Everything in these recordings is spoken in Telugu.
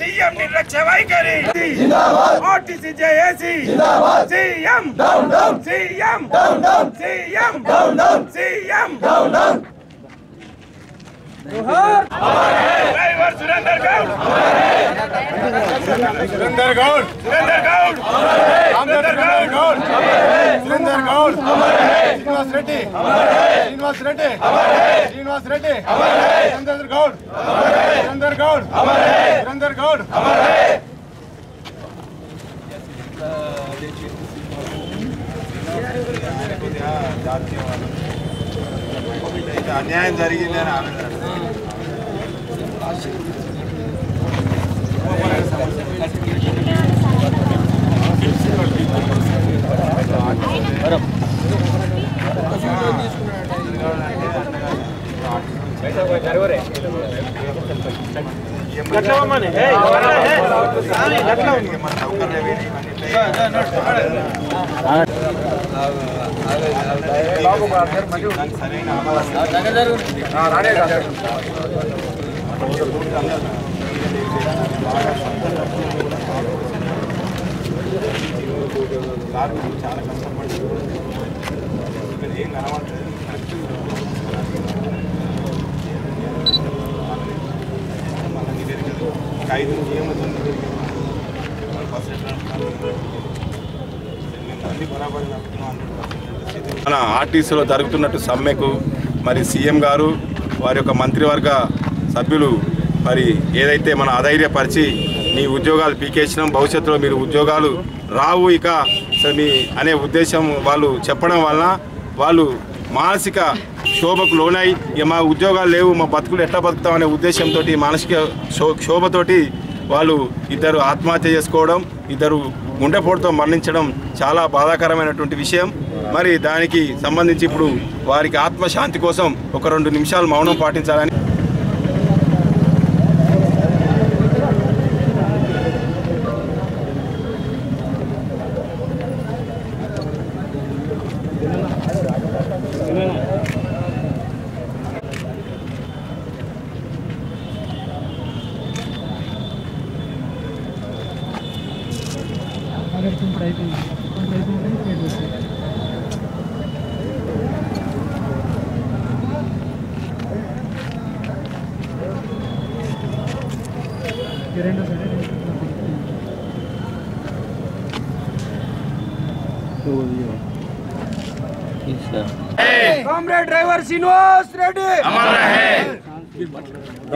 సీఎం నిర్లక్ష్య వైఖరి RTC JAC CM CM CM CM driver Surender Goud Surender Goud Surender Goud Surender Goud Surender Goud Srinivas Reddy Srinivas Reddy Srinivas Reddy Surender Goud Surender Goud Surender Goud అన్యాయం జరిగింది అని ఆవేదన మన సౌకర్యం ఏమి దానికి సరైన అవగాహన కార్మికులు చాలా కష్టపడి ఇక్కడ ఏం కనబడలేదు మనకి తెలియదు ఒక ఐదు ఏమవుతుంది మన ఆర్టీసీలో జరుగుతున్నట్టు సమ్మెకు మరి సీఎం గారు వారి యొక్క మంత్రివర్గ సభ్యులు మరి ఏదైతే మన అధైర్యపరిచి మీ ఉద్యోగాలు పీకేసినాం భవిష్యత్తులో మీరు ఉద్యోగాలు రావు ఇక సరే మీ అనే ఉద్దేశం వాళ్ళు చెప్పడం వలన వాళ్ళు మానసిక క్షోభకు లోనై ఇక మా ఉద్యోగాలు లేవు మా బతుకులు ఎట్లా బతుకుతాం అనే ఉద్దేశంతో మానసిక క్షో క్షోభతోటి వాళ్ళు ఇద్దరు ఆత్మహత్య చేసుకోవడం ఇద్దరు గుండెపోటుతో మరణించడం చాలా బాధాకరమైనటువంటి విషయం. మరి దానికి సంబంధించి ఇప్పుడు వారికి ఆత్మశాంతి కోసం ఒక రెండు నిమిషాలు మౌనం పాటించాలని కామ్రేడ్ డ్రైవర్ శ్రీనివాస్ రెడ్డి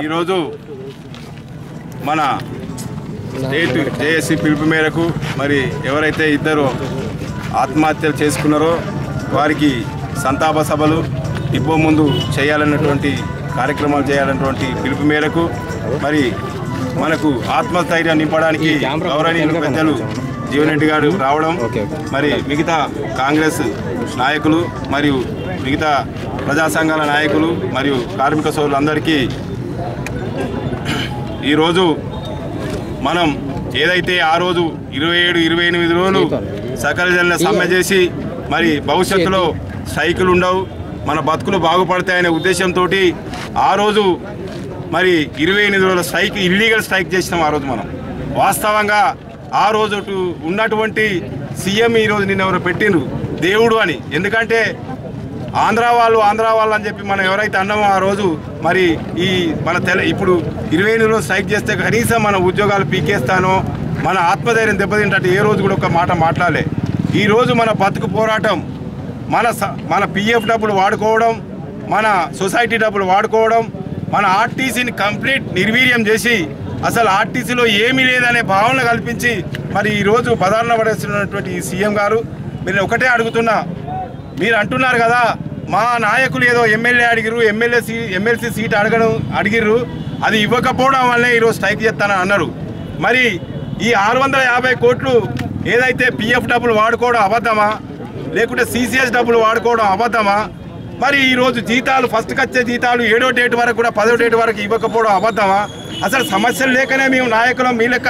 ఈరోజు మన స్టేట్ జేఏసీ పిలుపు మేరకు మరి ఎవరైతే ఇద్దరు ఆత్మహత్యలు చేసుకున్నారో వారికి సంతాప సభలు ఇబ్బో ముందు చేయాలన్నటువంటి కార్యక్రమాలు చేయాలన్నటువంటి పిలుపు మేరకు మరి మనకు ఆత్మస్థైర్యం నింపడానికి గౌరవనీయులు పెద్దలు జీవన్ రెడ్డి గారు రావడం మరి మిగతా కాంగ్రెస్ నాయకులు మరియు మిగతా ప్రజా సంఘాల నాయకులు మరియు కార్మిక సోదరులందరికీ ఈరోజు మనం ఏదైతే ఆ రోజు ఇరవై ఏడు ఇరవై ఎనిమిది రోజులు సకల జనుల సమ్మె చేసి మరి భవిష్యత్తులో స్ట్రైకులు ఉండవు మన బతుకులు బాగుపడతాయనే ఉద్దేశంతో ఆ రోజు మరి ఇరవై ఎనిమిది రోజుల స్ట్రైక్ ఇల్లీగల్ స్ట్రైక్ చేసినాం ఆ రోజు మనం. వాస్తవంగా ఆ రోజు ఉన్నటువంటి సీఎం ఈరోజు నిన్న ఎవరు పెట్టిండ్రు? దేవుడు అని. ఎందుకంటే ఆంధ్ర వాళ్ళు ఆంధ్ర వాళ్ళు అని చెప్పి మనం ఎవరైతే అన్నామో ఆ రోజు మరి ఈ మన తెల ఇప్పుడు ఇరవై ఎనిమిది రోజులు స్ట్రైక్ చేస్తే కనీసం మన ఉద్యోగాలు పీకేస్తానో మన ఆత్మధైర్యం దెబ్బతింటే ఏ రోజు కూడా ఒక మాట మాట్లాడలే. ఈరోజు మన బతుకు పోరాటం మన స- మన పిఎఫ్ డబ్బులు వాడుకోవడం మన సొసైటీ డబ్బులు వాడుకోవడం మన ఆర్టీసీని కంప్లీట్ నిర్వీర్యం చేసి అసలు ఆర్టీసీలో ఏమీ లేదనే భావన కల్పించి మరి ఈరోజు పదార్న పడేస్తున్నటువంటి ఈ సీఎం గారు మీరు ఒకటే అడుగుతున్నా మీరు అంటున్నారు కదా మా నాయకులు ఏదో ఎమ్మెల్యే అడిగిరు ఎమ్మెల్యే సీ ఎమ్మెల్సీ సీట్ అడగడం అడిగిర్రు అది ఇవ్వకపోవడం వల్లే ఈరోజు స్ట్రైక్ చేస్తానని అన్నారు. మరి ఈ ఆరు వందల యాభై కోట్లు ఏదైతే పిఎఫ్ డబ్బులు వాడుకోవడం అబద్ధమా లేకుంటే సిసిఎస్ డబ్బులు వాడుకోవడం అబద్ధమా మరి ఈరోజు జీతాలు ఫస్ట్కి వచ్చే జీతాలు ఏడో డేట్ వరకు కూడా పదో డేట్ వరకు ఇవ్వకపోవడం అబద్ధమా? అసలు సమస్యలు లేకనే మేము నాయకులం మీ లెక్క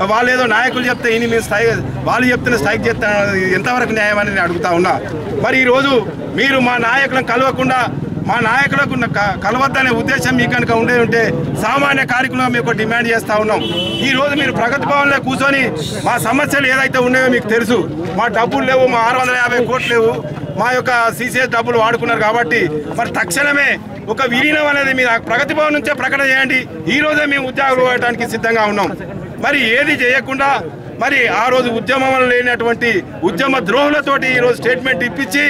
వాళ్ళు ఏదో నాయకులు చెప్తే ఈయన మేము స్థాయి వాళ్ళు చెప్తున్న స్థాయికి చేస్తా ఎంతవరకు న్యాయం అని నేను అడుగుతా ఉన్నా. మరి ఈరోజు మీరు మా నాయకులను కలవకుండా మా నాయకులకు క- కలవద్దనే ఉద్దేశం మీకు కనుక ఉండే ఉంటే సామాన్య కార్యక్రమం మీకు డిమాండ్ చేస్తూ ఉన్నాం. ఈ రోజు మీరు ప్రగతి భవన్లో కూర్చొని మా సమస్యలు ఏదైతే ఉన్నాయో మీకు తెలుసు. మా డబ్బులు లేవు మా ఆరు వందల యాభై కోట్లు లేవు. మా యొక్క సీసీఎస్ డబ్బులు వాడుకున్నారు కాబట్టి మరి తక్షణమే ఒక విలీనం అనేది మీరు ప్రగతి భవన్ నుంచే ప్రకటన చేయండి. ఈ రోజే మేము ఉద్యోగులు ఇవ్వడానికి సిద్ధంగా ఉన్నాం. మరి ఏది చేయకుండా మరి ఆ రోజు ఉద్యమంలో లేనటువంటి ఉద్యమ ద్రోహులతోటి ఈరోజు స్టేట్మెంట్ ఇప్పించి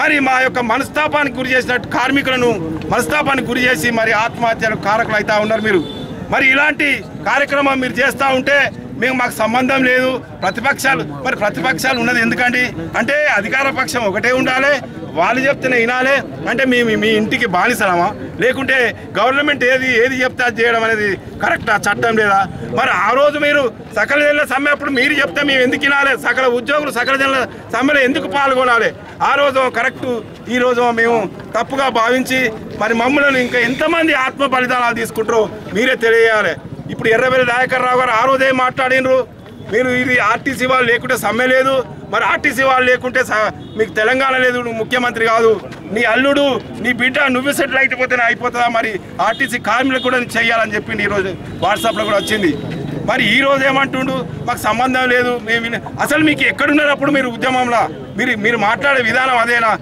మరి మా యొక్క మనస్తాపానికి గురి చేసినట్టు కార్మికులను మనస్తాపానికి గురి చేసి మరి ఆత్మహత్యలకు కారకులు అవుతా ఉన్నారు మీరు. మరి ఇలాంటి కార్యక్రమం మీరు చేస్తూ ఉంటే మేము మాకు సంబంధం లేదు. ప్రతిపక్షాలు మరి ప్రతిపక్షాలు ఉన్నది ఎందుకండి? అంటే అధికార పక్షం ఒకటే ఉండాలి. వాళ్ళు చెప్తేనే వినాలి. అంటే మేము మీ- ఇంటికి బానిసలమా? లేకుంటే గవర్నమెంట్ ఏది ఏది చెప్తే అది చేయడం అనేది కరెక్ట్? ఆ చట్టం లేదా? మరి ఆ రోజు మీరు సకల జనుల సమ్మె అప్పుడు మీరు చెప్తే మేము ఎందుకు వినాలి? సకల ఉద్యోగులు సకల జనుల సమ్మెలో ఎందుకు పాల్గొనాలి? ఆ రోజు కరెక్ట్ ఈ రోజు మేము తప్పుగా భావించి మరి మమ్మల్ని ఇంకా ఎంతమంది ఆత్మ ఫలితాలు తీసుకుంటారో మీరే తెలియాలి. ఇప్పుడు ఎర్రబెల్లి దాయకర్ రావు గారు ఆ రోజే మాట్లాడినరు. మీరు ఇది ఆర్టీసీ వాళ్ళు లేకుంటే సమ్మె లేదు. మరి ఆర్టీసీ వాళ్ళు లేకుంటే మీకు తెలంగాణ లేదు నువ్వు ముఖ్యమంత్రి కాదు. నీ అల్లుడు నీ బిడ్డ నువ్వు సెటిల్ అయిపోతేనే అయిపోతుందా మరి? ఆర్టీసీ కార్మికులకు కూడా చేయాలని చెప్పింది ఈరోజు వాట్సాప్లో కూడా వచ్చింది. మరి ఈ రోజు ఏమంటుండు? మాకు సంబంధం లేదు మేము అసలు మీకు ఎక్కడున్నప్పుడు మీరు ఉద్యమంలో? మీరు మీరు మాట్లాడే విధానం అదేనా?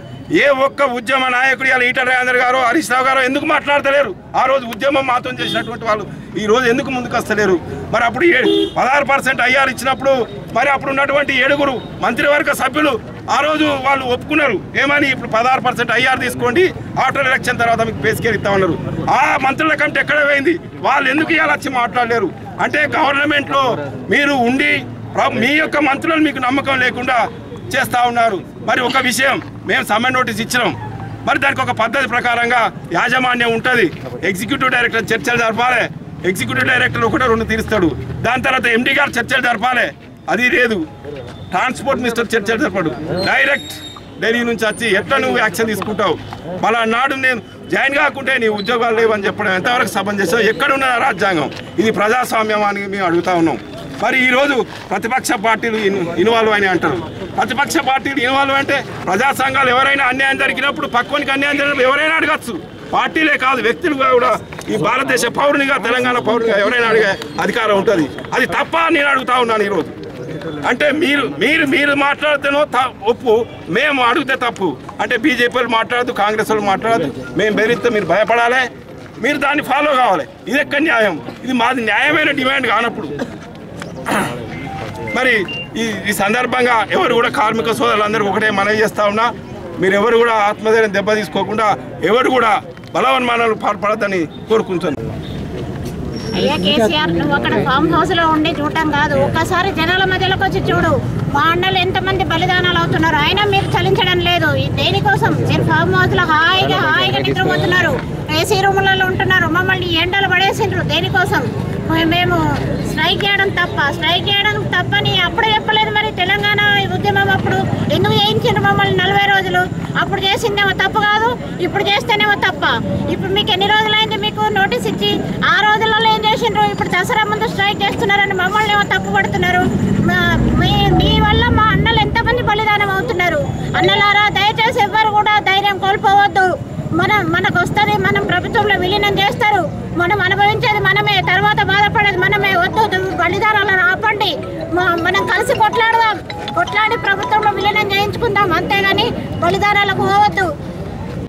ఏ ఒక్క ఉద్యమ నాయకుడు ఇలా ఈటల రాజేందర్ గారు హరీష్ రావు గారు ఎందుకు మాట్లాడతలేరు? ఆ రోజు ఉద్యమం మాతో చేసినటువంటి వాళ్ళు ఈ రోజు ఎందుకు ముందుకు వస్తలేరు మరి అప్పుడు ఏ- పదహారు పర్సెంట్ ఐఆర్ ఇచ్చినప్పుడు మరి అప్పుడు ఉన్నటువంటి ఏడుగురు మంత్రివర్గ సభ్యులు ఆ రోజు వాళ్ళు ఒప్పుకున్నారు. ఏమని? ఇప్పుడు పదహారు పర్సెంట్ ఐఆర్ తీసుకోండి ఆఫ్టర్ ఎలక్షన్ తర్వాత మీకు పేస్కేర్ ఇస్తా ఉన్నారు. ఆ మంత్రుల కంటే ఎక్కడ పోయింది? వాళ్ళు ఎందుకు ఇవాళ వచ్చి మాట్లాడలేరు? అంటే గవర్నమెంట్లో మీరు ఉండి మీ యొక్క మంత్రులు మీకు నమ్మకం లేకుండా చేస్తూ ఉన్నారు. మరి ఒక విషయం మేము సమ్మె నోటీస్ ఇచ్చినాం. మరి దానికి ఒక పద్ధతి ప్రకారంగా యాజమాన్యం ఉంటుంది. ఎగ్జిక్యూటివ్ డైరెక్టర్ చర్చలు జరపాలి ఎగ్జిక్యూటివ్ డైరెక్టర్ ఒకటో రెండు తీరుస్తాడు. దాని తర్వాత ఎండి గారు చర్చలు జరపాలి. అది లేదు. ట్రాన్స్పోర్ట్ మినిస్టర్ చర్చలు జరపడు. డైరెక్ట్ ఢిల్లీ నుంచి వచ్చి ఎట్లా నువ్వు యాక్షన్ తీసుకుంటావు? మళ్ళా నాడు నేను జాయిన్ కాకుంటే నీ ఉద్యోగాలు లేవని చెప్పడం ఎంతవరకు సభం చేస్తావు ఎక్కడ రాజ్యాంగం? ఇది ప్రజాస్వామ్యం అని మేము అడుగుతా ఉన్నాం. మరి ఈరోజు ప్రతిపక్ష పార్టీలు ఇన్వాల్వ్ అయినాయి అంటారు. ప్రతిపక్ష పార్టీలు ఇన్వాల్వ్ అంటే ప్రజా సంఘాలు ఎవరైనా అన్యాయం జరిగినప్పుడు పక్వానికి అన్యాయం జరిగినప్పుడు ఎవరైనా అడగచ్చు. పార్టీలే కాదు వ్యక్తులుగా కూడా ఈ భారతదేశ పౌరునిగా తెలంగాణ పౌరునిగా ఎవరైనా అడిగే అధికారం ఉంటుంది. అది తప్ప నేను అడుగుతా ఉన్నాను ఈరోజు. అంటే మీరు మీరు మీరు మాట్లాడితేనో త- ఒప్పు మేము అడిగితే తప్పు. అంటే బీజేపీ వాళ్ళు మాట్లాడదు కాంగ్రెస్ వాళ్ళు మాట్లాడదు మేము బెదిరిస్తే మీరు భయపడాలి. మీరు దాన్ని ఫాలో కావాలి. ఇది ఎక్కడ న్యాయం? ఇది మాది న్యాయమైన డిమాండ్ కానప్పుడు. మరి ఈ ఈ సందర్భంగా ఎవరు కూడా కార్మిక సోదరులందరూ ఒకటే మనవి చేస్తా ఉన్నా. మీరు ఎవరు కూడా ఆత్మధైర్యం దెబ్బ తీసుకోకుండా ఎవరు కూడా బలవన్మానాలు పాల్పడద్దని కోరుకుంటున్నాను. అయ్యా కేసీఆర్ నువ్వు అక్కడ ఫామ్ హౌస్లో ఉండి చూడటం కాదు. ఒక్కసారి జనాల మధ్యలోకి వచ్చి చూడు. మా అన్నలు ఎంతమంది బలిదానాలు అవుతున్నారు. అయినా మీరు చలించడం లేదు. దేనికోసం? మీరు ఫామ్ హౌస్లో హాయిగా హాయిగా నిద్రపోతున్నారు. ఏసీ రూములలో ఉంటున్నారు. మమ్మల్ని ఎండలు పడేసిండ్రు. దేనికోసం? మేము స్ట్రైక్ చేయడం తప్ప స్ట్రైక్ చేయడం తప్పని అప్పుడు చెప్పలేదు మరి తెలంగాణ ఉద్యమం అప్పుడు. ఎందుకు చేయించారు మమ్మల్ని నలభై రోజులు? అప్పుడు చేసిందేమో తప్పు కాదు ఇప్పుడు చేస్తేనేమో తప్ప. ఇప్పుడు మీకు ఎన్ని రోజులైంది మీకు నోటీస్ ఇచ్చి? ఆ రోజులలో ఏం చేసిండ్రు? ఇప్పుడు దసరా ముందు స్ట్రైక్ చేస్తున్నారని మమ్మల్ని ఏమో తప్పు పడుతున్నారు. మీ మీ వల్ల మా అన్నలు ఎంతమంది బలిదానం అవుతున్నారు? అన్నలారా దయచేసి ఎవ్వరు కూడా ధైర్యం కోల్పోవద్దు. మనం మనకు వస్తుంది మనం ప్రభుత్వంలో విలీనం చేస్తారు మనం అనుభవించేది మనమే తర్వాత బాధపడేది మనమే వద్దు బలిదానాలను ఆపండి మ- మనం కలిసి కొట్లాడదాం కొట్లాడి ప్రభుత్వంలో విలీనం చేయించుకుందాం అంతేగాని బలిదానాలకు పోవద్దు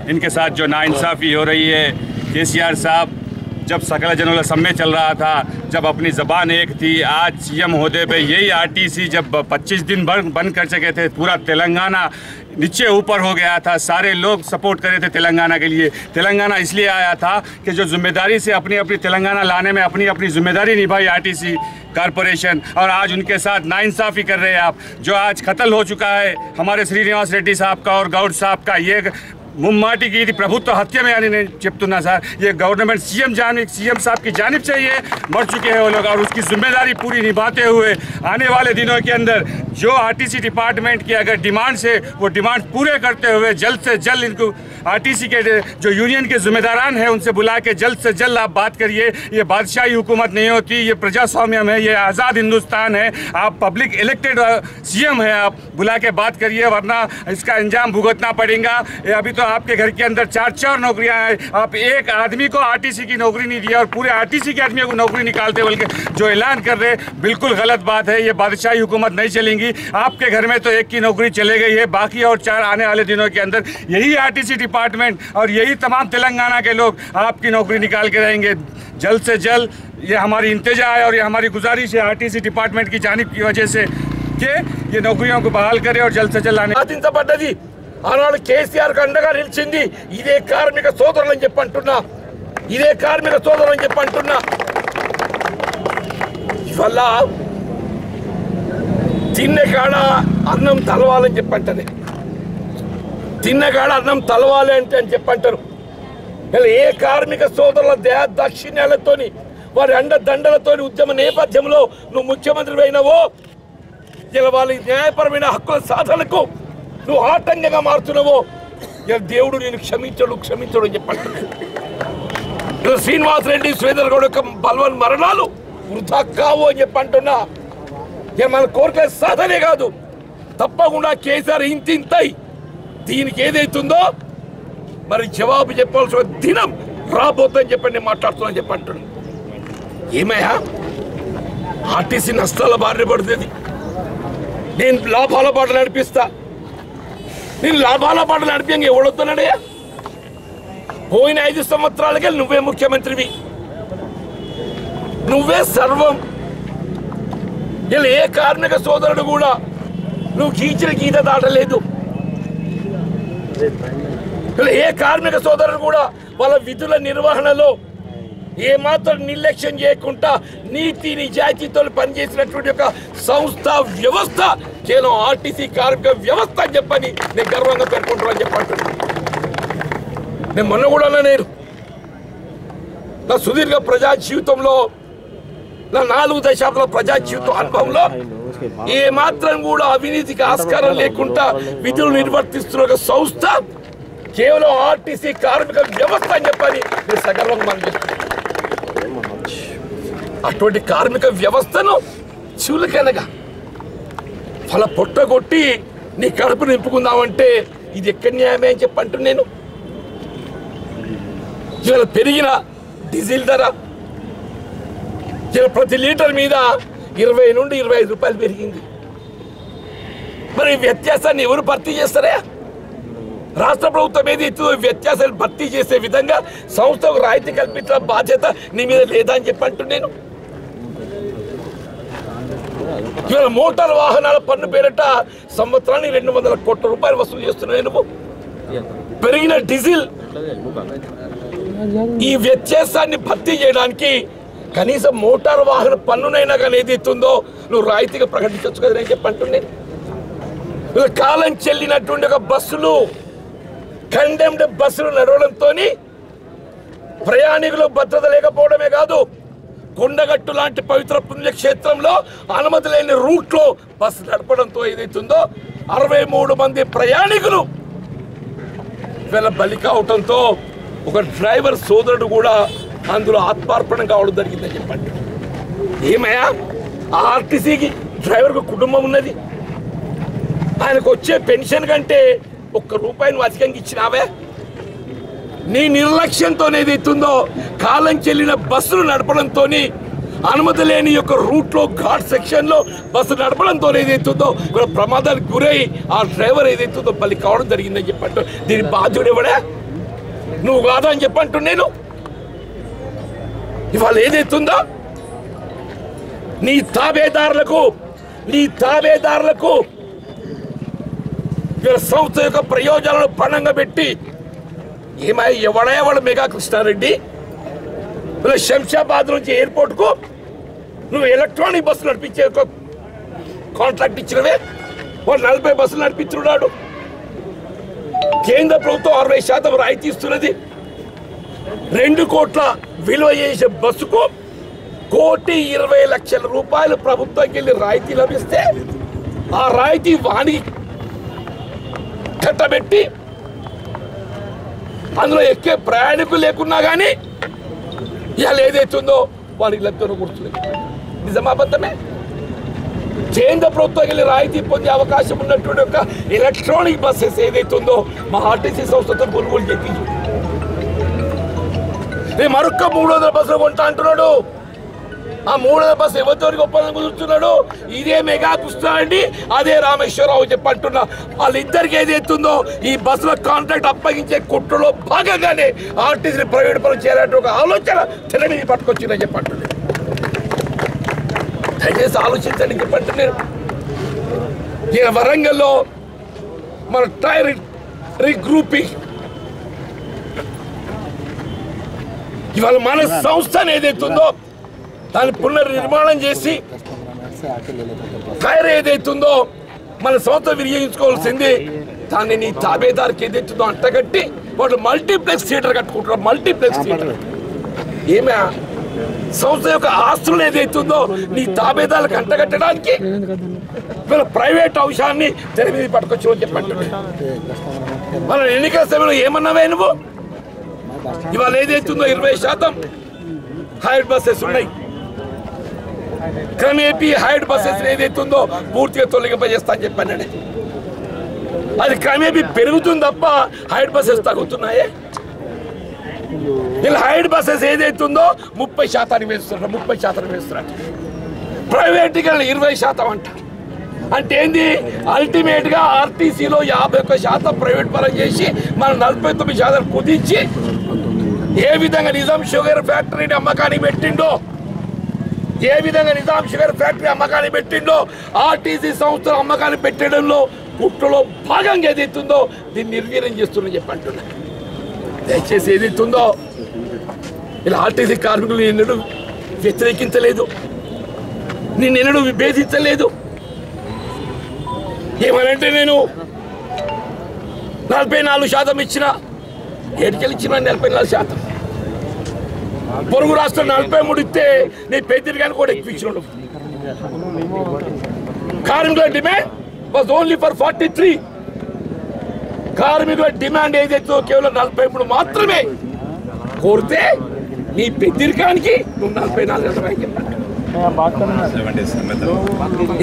इनके साथ जो नाइंसाफ़ी हो रही है के साहब जब सकल जनरल सम्मेलन चल रहा था, जब अपनी ज़बान एक थी, आज सीएम होदे पे यही आरटीसी जब 25 दिन बंद बंद कर चुके थे, पूरा तेलंगाना नीचे ऊपर हो गया था, सारे लोग सपोर्ट कर थे तेलंगाना के लिए। तेलंगाना इसलिए आया था कि जो ज़िम्मेदारी से अपनी अपनी तेलंगाना लाने में अपनी अपनी ज़िम्मेदारी निभाई आरटीसी कारपोरेशन, और आज उनके साथ नाइंसाफ़ी कर रहे हैं आप। जो आज कत्ल हो चुका है, हमारे श्रीनिवास रेड्डी साहब का और गौड साहब का, ये ముమ్మాటికి ఇది ప్రభుత్వ హత్యమే అని నేను చెప్తున్నా సార్ ये गवर्नमेंट सीएम जानिब सीएम साहब की जानिब से ये मर चुके हैं वो लोग और उसकी जिम्मेदारी पूरी निभाते हुए आने वाले दिनों के अंदर जो आरटीसी डिपार्टमेंट की अगर डिमांड्स है वो डिमांड पूरे करते हुए जल्द से जल्द इनको आरटीसी के जो यूनियन के जिम्मेदारान हैं उनसे बुला के जल्द से जल्द आप बात करिए ये बादशाही हुकूमत नहीं होती ये प्रजास्वाम्यम है ये आज़ाद हिंदुस्तान है आप पब्लिक इलेक्टेड सीएम है आप बुला के बात करिए वरना इसका अंजाम भुगतना पड़ेगा ये अभी तो तो आपके घर के अंदर चार चार नौकरियाँ हैं। आप एक आदमी को आरटीसी की नौकरी नहीं दिया और पूरे आरटीसी के आदमियों को नौकरी निकालते बल्कि जो ऐलान कर रहे बिल्कुल गलत बात है। ये बादशाही हुकूमत नहीं चलेंगी। आपके घर में तो एक की नौकरी चले गई है। बाकी और चार आने वाले दिनों के अंदर यही आरटीसी डिपार्टमेंट और यही तमाम तेलंगाना के लोग आपकी नौकरी निकाल के रहेंगे। जल्द से जल्द ये हमारी इंतजा है और ये हमारी गुजारिश है आरटीसी डिपार्टमेंट की जानब की वजह से कि ये नौकरियों को बहाल करे और जल्द से जल्द आने जी ఆనాడు కేసీఆర్ అండగా నిలిచింది ఇదే కార్మిక సోదరులు అని చెప్పి అంటున్నా ఇదే కార్మిక సోదరులు అని చెప్పి అంటున్నా ఇవల్ల తిన్నె కాడ అన్నం తలవాలని చెప్పి అంటది తిన్న కాడ అన్నం తలవాలి అంటే అని చెప్పి అంటారు ఏ కార్మిక సోదరుల దయా దాక్షిణ్యాలతోని వారి అండ దండలతోని ఉద్యమ నేపథ్యంలో నువ్వు ముఖ్యమంత్రి అయినవో ఇలా వాళ్ళ న్యాయపరమైన హక్కుల సాధనకు నువ్వు ఆటంకంగా మారుతున్నావో. దేవుడు నేను క్షమించడు క్షమించడు అని చెప్పంటున్నాడు ఇలా శ్రీనివాస్ రెడ్డి శ్రీధర్ గౌడ్ యొక్క బలవన్ మరణాలు వృధా కావు అని చెప్పి అంటున్నా. ఇక మన కోరిక సాధనే కాదు. తప్పకుండా కేసీఆర్ ఇంతింతై దీనికి ఏదైతుందో మరి జవాబు చెప్పాల్సిన దినం రాబోతుందని చెప్పండి నేను మాట్లాడుతున్నాను చెప్పి అంటున్నాను ఏమయ్యా? ఆర్టీసీ నష్టాల బారిన పడుతుంది. నేను లాభాల పాట నడిపిస్తా. నేను లాభాల పాటలు నడిపి ఎవడొస్తున్నాడయ్యా పోయిన ఐదు సంవత్సరాలకే నువ్వే ముఖ్యమంత్రివి. నువ్వే సర్వం. ఇలా ఏ కార్మిక సోదరుడు కూడా నువ్వు గీచిన గీత దాటలేదు. ఇలా ఏ కార్మిక సోదరుడు కూడా వాళ్ళ విధుల నిర్వహణలో ఏమాత్రం నిర్లక్ష్యం చేయకుండా నీతి నిజాయితీతో పనిచేసినటువంటి ఒక సంస్థ వ్యవస్థ కేవలం ఆర్టీసీ కార్మిక వ్యవస్థ అని చెప్పని నేను గర్వంగా పేర్కొంటున్నాను చెప్పంటున్నాను నేను మొన్న కూడా నేను. నా సుదీర్ఘ ప్రజా జీవితంలో నా నాలుగు దశాబ్దాల ప్రజా జీవితం అనుభవంలో ఏ మాత్రం కూడా అవినీతికి ఆస్కారం లేకుండా విధులు నిర్వర్తిస్తున్న ఒక సంస్థ కేవలం ఆర్టీసీ కార్మిక వ్యవస్థ అని చెప్పని నేను సగర్వంగా మనం చెప్తున్నాను అటువంటి కార్మిక వ్యవస్థను చులకనగా ఫల పొట్టగొట్టి నీ కడుపు నింపుకుందామంటే ఇది ఎక్కడ న్యాయమే అని చెప్పంటు నేను ఇవాళ పెరిగిన డీజిల్ ధర ఇలా ప్రతి లీటర్ మీద ఇరవై నుండి ఇరవై ఐదు రూపాయలు పెరిగింది. మరి ఈ వ్యత్యాసాన్ని ఎవరు భర్తీ చేస్తారా రాష్ట్ర ప్రభుత్వం ఏది ఇస్తుందో వ్యత్యాసాలు భర్తీ చేసే విధంగా సంస్థకు రాయితీ కల్పించిన బాధ్యత నీ మీద లేదా అని చెప్పి నేను ఇవాళ మోటార్ వాహనాల పన్ను పేరిట సంవత్సరానికి రెండు వందల కోట్ల రూపాయలు వసూలు చేస్తున్నాయి నువ్వు. పెరిగిన డీజిల్ ఈ వ్యత్యాసాన్ని భర్తీ చేయడానికి కనీసం మోటార్ వాహన పన్నునైనా కానీ ఏది ఇస్తుందో నువ్వు రాయితీగా ప్రకటించవచ్చు కదా నేను చెప్పంటున్నాను కాలం చెల్లినటువంటి ఒక బస్సులు కండెమ్డ్ బస్సులు నడవడంతో ప్రయాణికులు భద్రత లేకపోవడమే కాదు కొండగట్టు లాంటి పవిత్ర పుణ్యక్షేత్రంలో అనుమతి లేని రూట్లో బస్సు నడపడంతో ఏదైతుందో అరవై మూడు మంది ప్రయాణికులు వీళ్ళ బలి కావటంతో ఒక డ్రైవర్ సోదరుడు కూడా అందులో ఆత్మార్పణం కావడం జరిగిందని చెప్పండి. ఏమయ్యా? ఆ ఆర్టీసీకి డ్రైవర్కు కుటుంబం ఉన్నది. ఆయనకు వచ్చే పెన్షన్ కంటే ఒక్క రూపాయిని అధికంగా ఇచ్చినావే? నీ నిర్లక్ష్యంతో ఏదైతుందో కాలం చెల్లిన బస్సులు నడపడంతో అనుమతి లేని యొక్క రూట్లో ఘాట్ సెక్షన్లో బస్సు నడపడంతో ఏదైతుందో ఇక్కడ ప్రమాదానికి గురై ఆ డ్రైవర్ ఏదైతుందో బలి కావడం జరిగిందని చెప్పంటు. దీని బాధ్యుడు ఎవడా? నువ్వు కాదా అని చెప్పంటు నేను. ఇవాళ ఏదైతుందో నీ తాబేదారులకు నీ తాబేదారులకు సంస్థ యొక్క ప్రయోజనాలను పణంగా పెట్టి ఏమై ఎవడేవాడు మెగా కృష్ణారెడ్డి. శంషాబాద్ నుంచి ఎయిర్పోర్ట్కు నువ్వు ఎలక్ట్రానిక్ బస్సు నడిపించే ఒక కాంట్రాక్ట్ ఇచ్చినవే. వాడు నలభై బస్సులు నడిపించున్నాడు. కేంద్ర ప్రభుత్వం అరవై శాతం రాయితీ ఇస్తున్నది. రెండు కోట్ల విలువ చేసే బస్సుకు కోటి ఇరవై లక్షల రూపాయలు ప్రభుత్వంకి వెళ్ళి రాయితీ లభిస్తే ఆ రాయితీ వాణి కట్టబెట్టి అందులో ఎక్కే ప్రయాణికులు లేకున్నా కానీ ఇవాళ ఏదైతుందో వారికి లబ్ధిలో కూర్చుంది నిజమాబద్ధమే కేంద్ర ప్రభుత్వం వెళ్ళి రాయితీ పొందే అవకాశం ఉన్నటువంటి ఒక ఎలక్ట్రానిక్ బస్సెస్ ఏదైతుందో మా ఆర్టీసీ సంస్థతో కొనుగోలు చేయించు మరొక్క మూడు వందల బస్సులు కొంటా అంటున్నాడు. ఆ మూడవ బస్సు ఎవరితోరికి ఒప్పందం కుదురుతున్నాడు ఇదే మెగా కుస్తానండి అదే రామేశ్వరరావు చెప్పంటున్నా వాళ్ళిద్దరికి ఏదైతుందో ఈ బస్సుల కాంట్రాక్ట్ అప్పగించే కుట్రలో భాగంగానే ఆర్టీసీ ప్రైవేట్ పనులు చేయాలంటే ఒక ఆలోచన తెర మీద పట్టుకొచ్చిందని చెప్పంటుంది దయచేసి ఆలోచించండి చెప్పండి నేను వరంగల్లో మన టైర్ రిగ్రూపింగ్. ఇవాళ మన సంస్థ ఏదైతుందో దాన్ని పునర్నిర్మాణం చేసి టైర్ ఏదైతుందో మన సంస్థ వినియోగించుకోవాల్సింది. దాన్ని నీ తాబేదారికి ఏదైతుందో అంటగట్టి వాళ్ళు మల్టీప్లెక్స్ థియేటర్ కట్టుకుంటారు మల్టీప్లెక్స్ థియేటర్. ఏమే? సంస్థ యొక్క ఆస్తులు ఏదైతుందో నీ తాబేదాలకు అంటగట్టడానికి వీళ్ళ ప్రైవేట్ అంశాన్ని తెర మీద పట్టుకొచ్చి చెప్పండి మన ఎన్నికల సమయంలో ఏమన్నావే నువ్వు? ఇవాళ ఏదైతుందో ఇరవై శాతం హైడ్ బస్సెస్ ఉన్నాయి. క్రమేపీ హైడ్ బస్సెస్ ఏదైతుందో పూర్తిగా తొలగింపజేస్తా అని చెప్పానండి అది క్రమేపీ పెరుగుతుంది తప్ప హైడ్ బస్సెస్ తగ్గుతున్నాయే? ఇలా హైడ్ బస్సెస్ ఏదైతుందో ముప్పై శాతానికి వేస్తున్నారు ముప్పై శాతానికి వేస్తున్నారు. ప్రైవేట్గా ఇరవై శాతం అంట అంటే ఏంది? అల్టిమేట్గా ఆర్టీసీలో యాభై ఒక్క శాతం ప్రైవేట్ పరం చేసి మన నలభై తొమ్మిది శాతం కుదించి ఏ విధంగా నిజాం షుగర్ ఫ్యాక్టరీని అమ్మకానికి పెట్టిండో ఏ విధంగా నిజాం షుగర్ ఫ్యాక్టరీ అమ్మకాన్ని పెట్టిండో ఆర్టీసీ సంస్థలు అమ్మకాన్ని పెట్టడంలో కుట్రలో భాగంగా ఏదైతుందో దీన్ని నిర్వీర్యం చేస్తుందని చెప్పి అంటున్నా. దయచేసి ఏదైతుందో ఇలా ఆర్టీసీ కార్మికులు ఎన్నడూ వ్యతిరేకించలేదు. నేను విభేదించలేదు. ఏమనంటే నేను నలభై నాలుగు శాతం ఇచ్చిన ఏటికెళ్ళి ఇచ్చిన నలభై నాలుగు శాతం. పొరుగు రాష్ట్రం నలభై మూడు ఇస్తే నీ పెద్దరికాన్ని కూడా ఎక్కువ కార్మికుల demand was only for forty three కార్మికుల డిమాండ్ ఏదైతే కేవలం నలభై మూడు మాత్రమే కోరితే నీ పెద్దరికానికి నువ్వు నలభై నాలుగు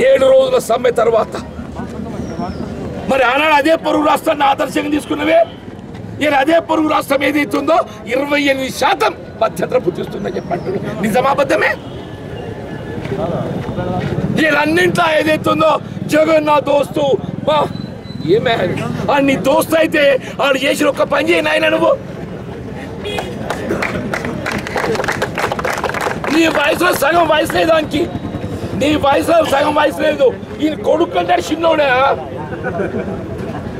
ఏడు రోజుల సమ్మె తర్వాత మరి ఆనాడు అదే పొరుగు రాష్ట్రాన్ని ఆదర్శంగా తీసుకున్నవే ఈయన అదే పొరుగు రాష్ట్రం ఏదైతుందో ఇరవై ఎనిమిది శాతం భద్రత పుట్టిస్తుందని చెప్పండి నిజమాబద్ధమే వీళ్ళన్నింట్లో అన్నింట్లో ఏదైతుందో జగన్ నా దోస్తు ఏమే? ఆ నీ దోస్తు అయితే వాడు చేసిన ఒక్క పని చేయను ఆయన నువ్వు. నీ వయసులో సగం వయసు లేదు దానికి నీ వయసులో సగం వయసు లేదు. ఈయన కొడుకు అంటాడు చిన్నోడా?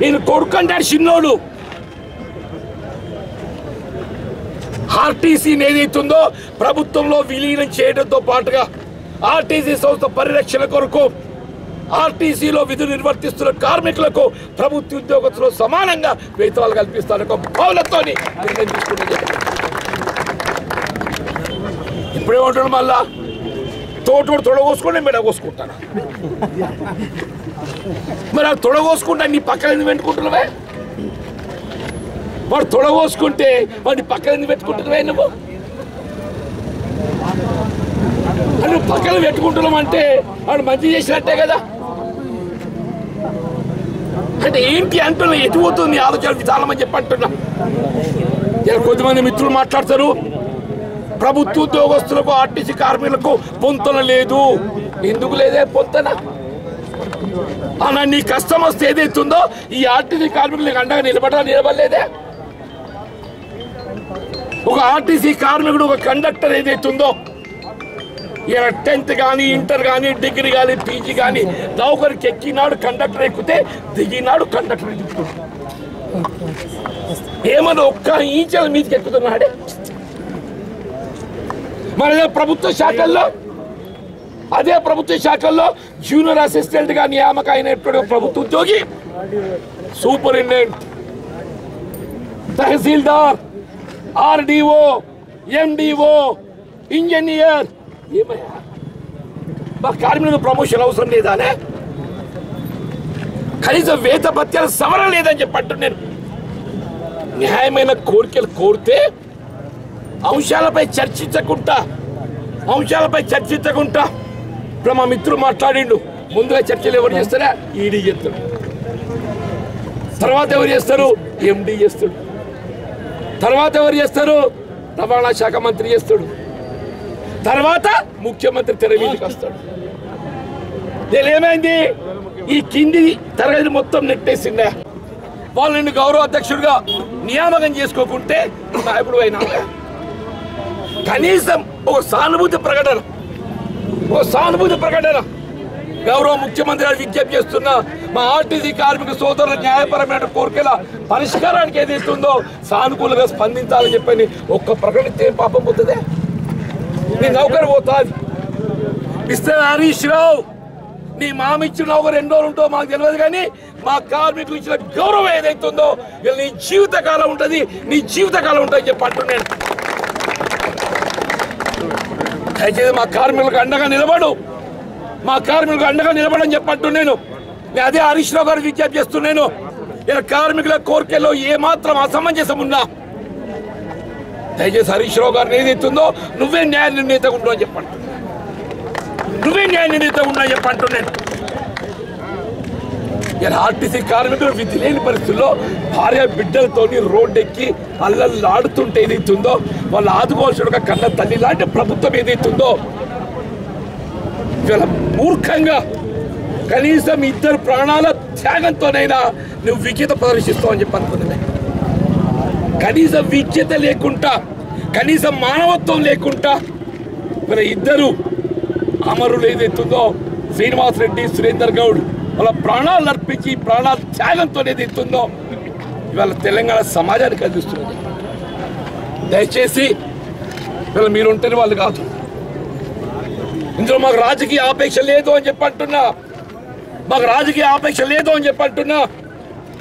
ఈయన కొడుకు అంటాడు చిన్నోడు. ఆర్టీసీని ఏదైతుందో ప్రభుత్వంలో విలీనం చేయడంతో పాటుగా ఆర్టీసీ సంస్థ పరిరక్షణ కొరకు ఆర్టీసీలో విధులు నిర్వర్తిస్తున్న కార్మికులకు ప్రభుత్వ ఉద్యోగస్తులు సమానంగా వేతనాలు కల్పిస్తారని ఒక భావనతో నిర్ణయం తీసుకున్నది ఇప్పుడేమంటాడు మళ్ళా. తోటోడు తొడగోసుకుంటే మెడ కోసుకుంటాను మరి ఆ తొడగోసుకుంటా నీ పక్కన ఎందుకు పెట్టుకుంటున్నావే? వాడు తొడగోసుకుంటే వాడిని పక్కన పెట్టుకుంటున్నావే నువ్వు? నువ్వు పక్కన పెట్టుకుంటున్నాం అంటే వాడు మంచి చేసినట్టే కదా. అంటే ఏంటి అంటున్నా? ఎటు పోతుంది? ఆలోచన చాలా చెప్పి చెప్పంటున్నా. ఇలా కొద్దిమంది మిత్రులు మాట్లాడతారు. ప్రభుత్వ ఉద్యోగస్తులకు ఆర్టీసీ కార్మికులకు పొంతన లేదు. ఎందుకు లేదే పొంతన? అలా నీ కష్టం వస్తే ఏదైతుందో ఈ ఆర్టీసీ కార్మికులకు అండగా నిలబడా నిలబడలేదే? ఒక ఆర్టీసీ కార్మికుడు ఒక కండక్టర్ ఏదైతుందో ఈయన టెన్త్ కానీ ఇంటర్ కానీ డిగ్రీ కానీ పీజీ కానీ నౌకరికి ఎక్కినాడు కండక్టర్ ఎక్కితే దిగినాడు కండక్టర్ దిగుతున్నాడు ఏమన్నా ఒక్క ఈచల మీదకి ఎక్కుతున్నాడే? మన ప్రభుత్వ శాఖల్లో అదే ప్రభుత్వ శాఖల్లో జూనియర్ అసిస్టెంట్గా నియామక అయినటువంటి ప్రభుత్వ ఉద్యోగి superintendent tahsildar RDO MDO engineer. ఏమయ్యా మా కార్మికులకు ప్రమోషన్ అవసరం లేదానే? కనీసం వేత భత్యాల సవరణ లేదని చెప్పట్టు నేను. న్యాయమైన కోరికలు కోరితే అంశాలపై చర్చించకుండా అంశాలపై చర్చించకుండా ఇప్పుడు మా మిత్రుడు మాట్లాడిండు. ముందుగా చర్చలు ఎవరు చేస్తారా? ఈడీ చేస్తాడు తర్వాత ఎవరు చేస్తారు? ఎండి చేస్తాడు తర్వాత ఎవరు చేస్తారు? రవాణా శాఖ మంత్రి చేస్తాడు. తర్వాత ముఖ్యమంత్రి తెర మీదకి వస్తాడు. ఏమైంది? ఈ కింది తరగతి మొత్తం నెట్టేసిందే వాళ్ళు నిన్ను గౌరవ అధ్యక్షుడిగా నియామకం చేసుకోకుంటే నాయకుడు అయినా కనీసం ఒక సానుభూతి ప్రకటన ఒక సానుభూతి ప్రకటన గౌరవ ముఖ్యమంత్రి గారు విజ్ఞప్తి చేస్తున్న మా ఆర్టీసీ కార్మిక సోదరుల న్యాయపరమైన కోరికల పరిష్కారానికి ఏదైతుందో సానుకూలంగా స్పందించాలని చెప్పని ఒక్క ప్రకటిస్తే పాపం పోతుందే? నీ నౌకరు పోతాది. మిస్టర్ హరీష్ రావు నీ మామ ఇచ్చిన నౌకరు ఎన్ని రోజులు ఉంటో మాకు తెలియదు కానీ మా కార్మికులు ఇచ్చిన గౌరవం ఏదైతుందో వీళ్ళు నీ జీవితకాలం ఉంటుంది నీ జీవితకాలం ఉంటుంది చెప్పి అంటున్నాను దయచేసి మా కార్మికులకు అండగా నిలబడు. మా కార్మికులకు అండగా నిలబడని చెప్పట్టు నేను నేను అదే హరీష్ రావు గారు విజ్ఞప్తి చేస్తున్నాను. నేను కార్మికుల కోరికల్లో ఏమాత్రం అసమంజసం ఉన్నా దయచేసి హరీష్ రావు గారిని ఏదైతుందో నువ్వే న్యాయ నిర్ణీత ఉండవు అని చెప్పండి నువ్వే న్యాయ నిర్ణీత ఉన్నా చెప్పంటున్నాను. నేను ఆర్టీసీ కార్మికులు విధి లేని పరిస్థితుల్లో భార్య బిడ్డలతోని రోడ్డెక్కి అల్లల్లాడుతుంటే ఏదైతుందో వాళ్ళు ఆదుకోవాల్సిన ఒక కన్న తల్లి లాంటి ప్రభుత్వం ఏదైతుందో ఇవాళ మూర్ఖంగా కనీసం ఇద్దరు ప్రాణాల త్యాగంతోనైనా నువ్వు విజ్ఞత ప్రదర్శిస్తావు అని చెప్పి అనుకున్నది కనీసం విజ్ఞత లేకుండా కనీసం మానవత్వం లేకుండా మరి ఇద్దరు అమరులు ఏదైతుందో శ్రీనివాస్ రెడ్డి సురేందర్ గౌడ్ వాళ్ళ ప్రాణాలు అర్పించి ప్రాణాల త్యాగంతో ఏదైతుందో ఇవాళ తెలంగాణ సమాజానికి అందిస్తున్నది. దయచేసి ఇవాళ మీరుంటేనే వాళ్ళు కాదు. ఇందులో మాకు రాజకీయ ఆపేక్ష లేదు అని చెప్పంటున్నా మాకు రాజకీయ ఆపేక్ష లేదు అని చెప్పంటున్నా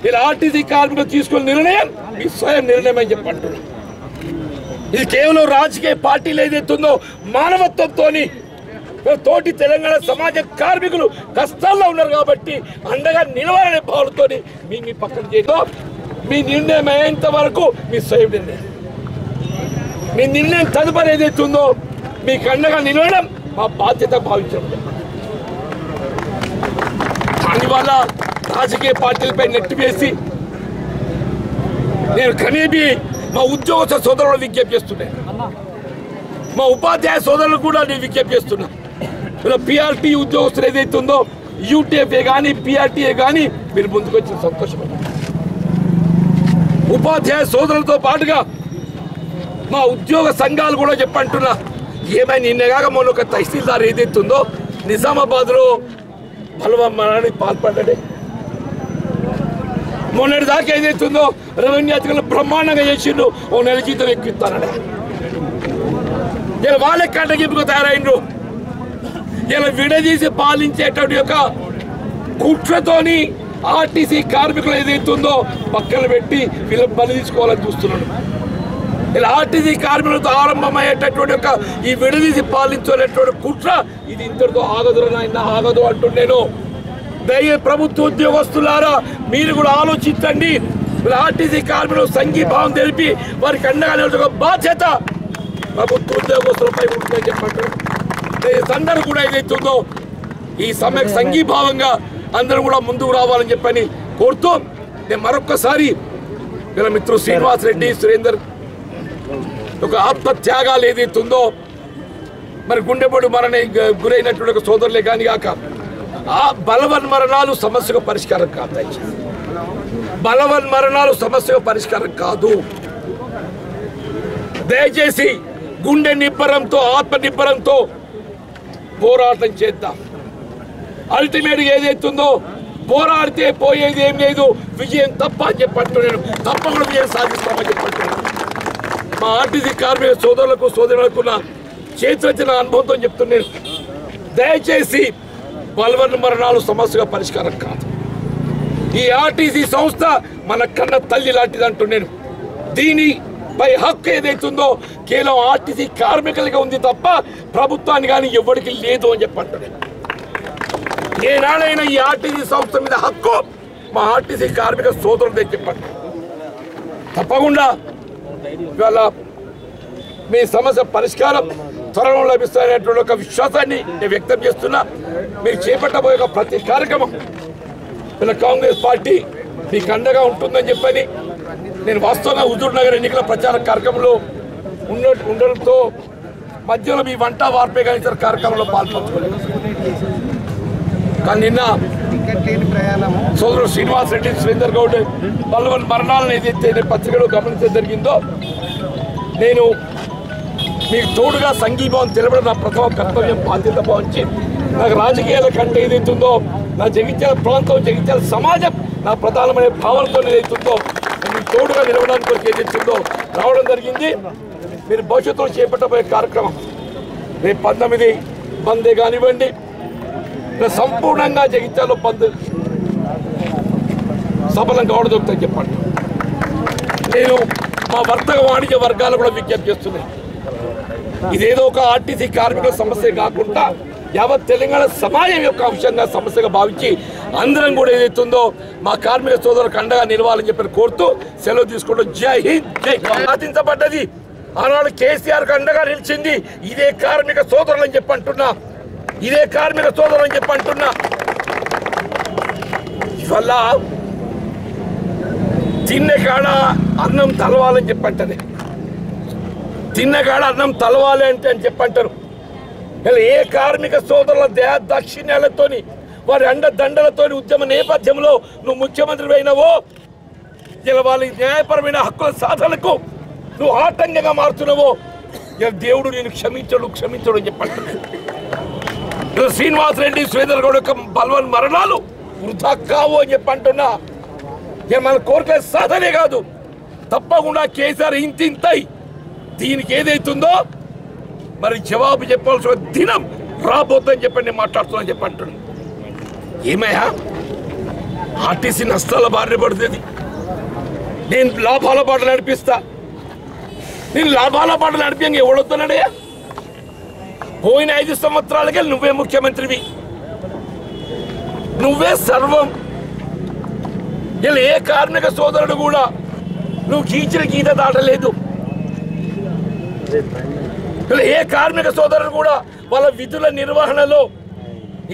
ఇలా ఆర్టీసీ కార్మికులు తీసుకున్న నిర్ణయం మీ స్వయం నిర్ణయం అని చెప్పంటున్నా ఇది కేవలం రాజకీయ పార్టీలు ఏదైతుందో మానవత్వంతోని తోటి తెలంగాణ సమాజ కార్మికులు కష్టాల్లో ఉన్నారు కాబట్టి అండగా నిలవాలనే భావనతో మీ మీ పక్కన చేయడం మీ నిర్ణయం అయ్యేంత వరకు మీ స్వయం నిర్ణయం. మీ నిర్ణయం తదుపరి ఏదైతుందో మీకు అండగా నిలవడం మా బాధ్యత భావించాం దానివల్ల రాజకీయ పార్టీలపై నెట్టి వేసి నేను కనీపి మా ఉద్యోగ సోదరులు విజ్ఞప్తి చేస్తున్నాను మా ఉపాధ్యాయ సోదరులు కూడా నేను విజ్ఞప్తి చేస్తున్నా. ఇలా పిఆర్టీ ఉద్యోగస్తులు ఏదైతే ఉందో యూటీఎఫ్ఏ కానీ పిఆర్టీఏ కానీ మీరు ముందుకు వచ్చిన సంతోషం ఉపాధ్యాయ సోదరులతో పాటుగా మా ఉద్యోగ సంఘాలు కూడా చెప్పంటున్నా. ఏమైనా నిన్నగాక మొన్న ఒక తహసీల్దార్ ఏదైతే నిజామాబాద్లో బలవమ్మనానికి పాల్పడ్డాడే. మొన్నటి దాకా ఏదైతుందో రెవెన్యూ అధికారులు బ్రహ్మాండంగా చేసిండు ఓ నెల జీతం ఎక్కిస్తానడా ఇలా వాళ్ళకి కంటగింపుకు తయారైండ్రు. ఇలా విడదీసి పాలించేటువంటి యొక్క కుట్రతోని ఆర్టీసీ కార్మికులు ఏదైతుందో పక్కన పెట్టి వీళ్ళ బలి తీసుకోవాలని చూస్తున్నాడు. ఇలా ఆర్టీసీ కార్మికులతో ఆరంభమయ్యేటటువంటి యొక్క ఈ విడదీసి పాలించేటటువంటి కుట్ర ఇది ఇంతటితో ఆగదురా నాయన ఆగదు అంటున్నాను దయ ప్రభుత్వ ఉద్యోగస్తులారా మీరు కూడా ఆలోచించండి. ఆర్టీసీ కార్మికులు సంఘీభావం తెలిపి వారికి అండగా నిలబడే బాధ్యత ప్రభుత్వ ఉద్యోగస్తులపై ఉంటుందని చెప్పంటారు అందరూ కూడా ఏదైతుందో ఈ సమ్మెకు సంఘీభావంగా అందరూ కూడా ముందుకు రావాలని చెప్పని కోరుతూ నేను మరొక్కసారి వీళ్ళ మిత్రుడు శ్రీనివాస్ రెడ్డి సురేందర్ ఒక ఆత్మ ఏదైతే ఉందో మరి గుండెపడు మరణ గురైనటువంటి ఒక సోదరులే కానీ కాక ఆ బలవన్ మరణాలు సమస్యకు పరిష్కారం కాదు దయచేసి. బలవన్ మరణాలు సమస్యకు పరిష్కారం కాదు. దయచేసి గుండె నిబ్బరంతో ఆత్మ నిబ్బరంతో పోరాటం చేద్దాం. అల్టిమేట్ ఏదైతుందో పోరాడితే పోయేది ఏం లేదు. విజయం తప్ప అని చెప్పంటున్నాను తప్పకుండా విజయం సాధిస్తామని చెప్పంటున్నాను మా ఆర్టీసీ కార్మిక సోదరులకు సోదరులకు నా చేతులెత్తిన అనుభవంతో చెప్తున్నాను. దయచేసి బలవన్ మరణాలు సమస్యగా పరిష్కారం కాదు. ఈ ఆర్టీసీ సంస్థ మన కన్న తల్లి లాంటిది అంటున్నాను. దీనిపై హక్కు ఏదైతుందో కేవలం ఆర్టీసీ కార్మికులుగా ఉంది తప్ప ప్రభుత్వాన్ని కానీ ఎవరికి లేదు అని చెప్పంటారు ఏనాడైనా ఈ ఆర్టీసీ సంస్థ మీద హక్కు మా ఆర్టీసీ కార్మిక సోదరులదే చెప్పండి తప్పకుండా ఇవాళ మీ సమస్య పరిష్కారం త్వరలో లభిస్తారనేటువంటి ఒక విశ్వాసాన్ని నేను వ్యక్తం చేస్తున్నా. మీరు చేపట్టబోయే ఒక ప్రతి కార్యక్రమం ఇలా కాంగ్రెస్ పార్టీ మీకు అండగా ఉంటుందని చెప్పని నేను వాస్తవంగా హుజూర్ నగర్ ఎన్నికల ప్రచార కార్యక్రమంలో ఉన్న ఉండడంతో మధ్యలో మీ వంట వార్పే కానీ కార్యక్రమంలో పాల్పంచుకోలేదు. కానీ నిన్న సోదరుడు శ్రీనివాస్ రెడ్డి సురేందర్ గౌడ్ పలువురు మరణాలను ఏదైతే నేను పత్రికలో గమనించడం జరిగిందో నేను మీకు తోడుగా సంఘీభావం తెలపడం నా ప్రథమ కర్తవ్యం బాధ్యత భావించి నాకు రాజకీయాల కంటే ఏదైతుందో నా జగిత్యాల ప్రాంతం జగిత్యాల సమాజం నా ప్రధానమైన భావనతో ఏదైతుందో మీకు తోడుగా నిలవడానికి కొరకు ఏదైతుందో రావడం జరిగింది. మీరు భవిష్యత్తులో చేపట్టబోయే కార్యక్రమం రేపు పంతొమ్మిది బందే కానివ్వండి. సంపూర్ణంగా జగిత్యాల పందు సఫలం కావడం చెప్తాను చెప్పండి. నేను మా వర్తక వాణిజ్య వర్గాలు కూడా విజ్ఞప్తి చేస్తున్నాయి. ఇదేదో ఒక ఆర్టీసీ కార్మికుల సమస్య కాకుండా యావత్ తెలంగాణ సమాజం యొక్క అంశంగా సమస్యగా భావించి అందరం కూడా ఏదైతుందో మా కార్మిక సోదరులకు అండగా నిలవాలని చెప్పి కోరుతూ సెలవు తీసుకుంటూ జై హింద్ జై సాధించబడ్డది ఆనాడు కేసీఆర్కు అండగా నిలిచింది ఇదే కార్మిక సోదరులని చెప్పి అంటున్నా. ఇదే కార్మిక సోదరు అని చెప్పి అంటున్నా. ఇవల్ల తిన్నే కాడ అన్నం తలవాలని చెప్పి అంటది. తిన్నగాడ అన్నం తలవాలి అంటే అని చెప్పంటారు ఇలా ఏ కార్మిక సోదరుల దే దాక్షిణ్యాలతోని వారి అండ దండలతోని ఉద్యమ నేపథ్యంలో నువ్వు ముఖ్యమంత్రి అయినవో ఇలా వాళ్ళ న్యాయపరమైన హక్కుల సాధనకు నువ్వు ఆటంకంగా మారుతున్నావో ఇలా దేవుడు నేను క్షమించడు క్షమించడు అని చెప్పంటున్నాడు శ్రీనివాస్ రెడ్డి శ్రీధర్ గౌడ్ యొక్క బలవన్ మరణాలు వృధా కావు అని చెప్పి అంటున్నా. మన కోరికల సాధనే కాదు. తప్పకుండా కేసీఆర్ ఇంతింతై దీనికి ఏదైతుందో మరి జవాబు చెప్పాల్సిన దినం రాబోతుందని చెప్పండి నేను చెప్పి అంటున్నాను ఏమయ్యా? ఆర్టీసీ నష్టాల బారిన పడుతుంది. నేను లాభాల పాట నడిపిస్తా. నేను లాభాల పాటలు నడిపి ఎవడొస్తున్నాడయ్యా పోయిన ఐదు సంవత్సరాలకే నువ్వే ముఖ్యమంత్రివి. నువ్వే సర్వం. ఇలా ఏ కార్మిక సోదరుడు కూడా నువ్వు గీచిన గీత దాటలేదు. ఇలా ఏ కార్మిక సోదరుడు కూడా వాళ్ళ విధుల నిర్వహణలో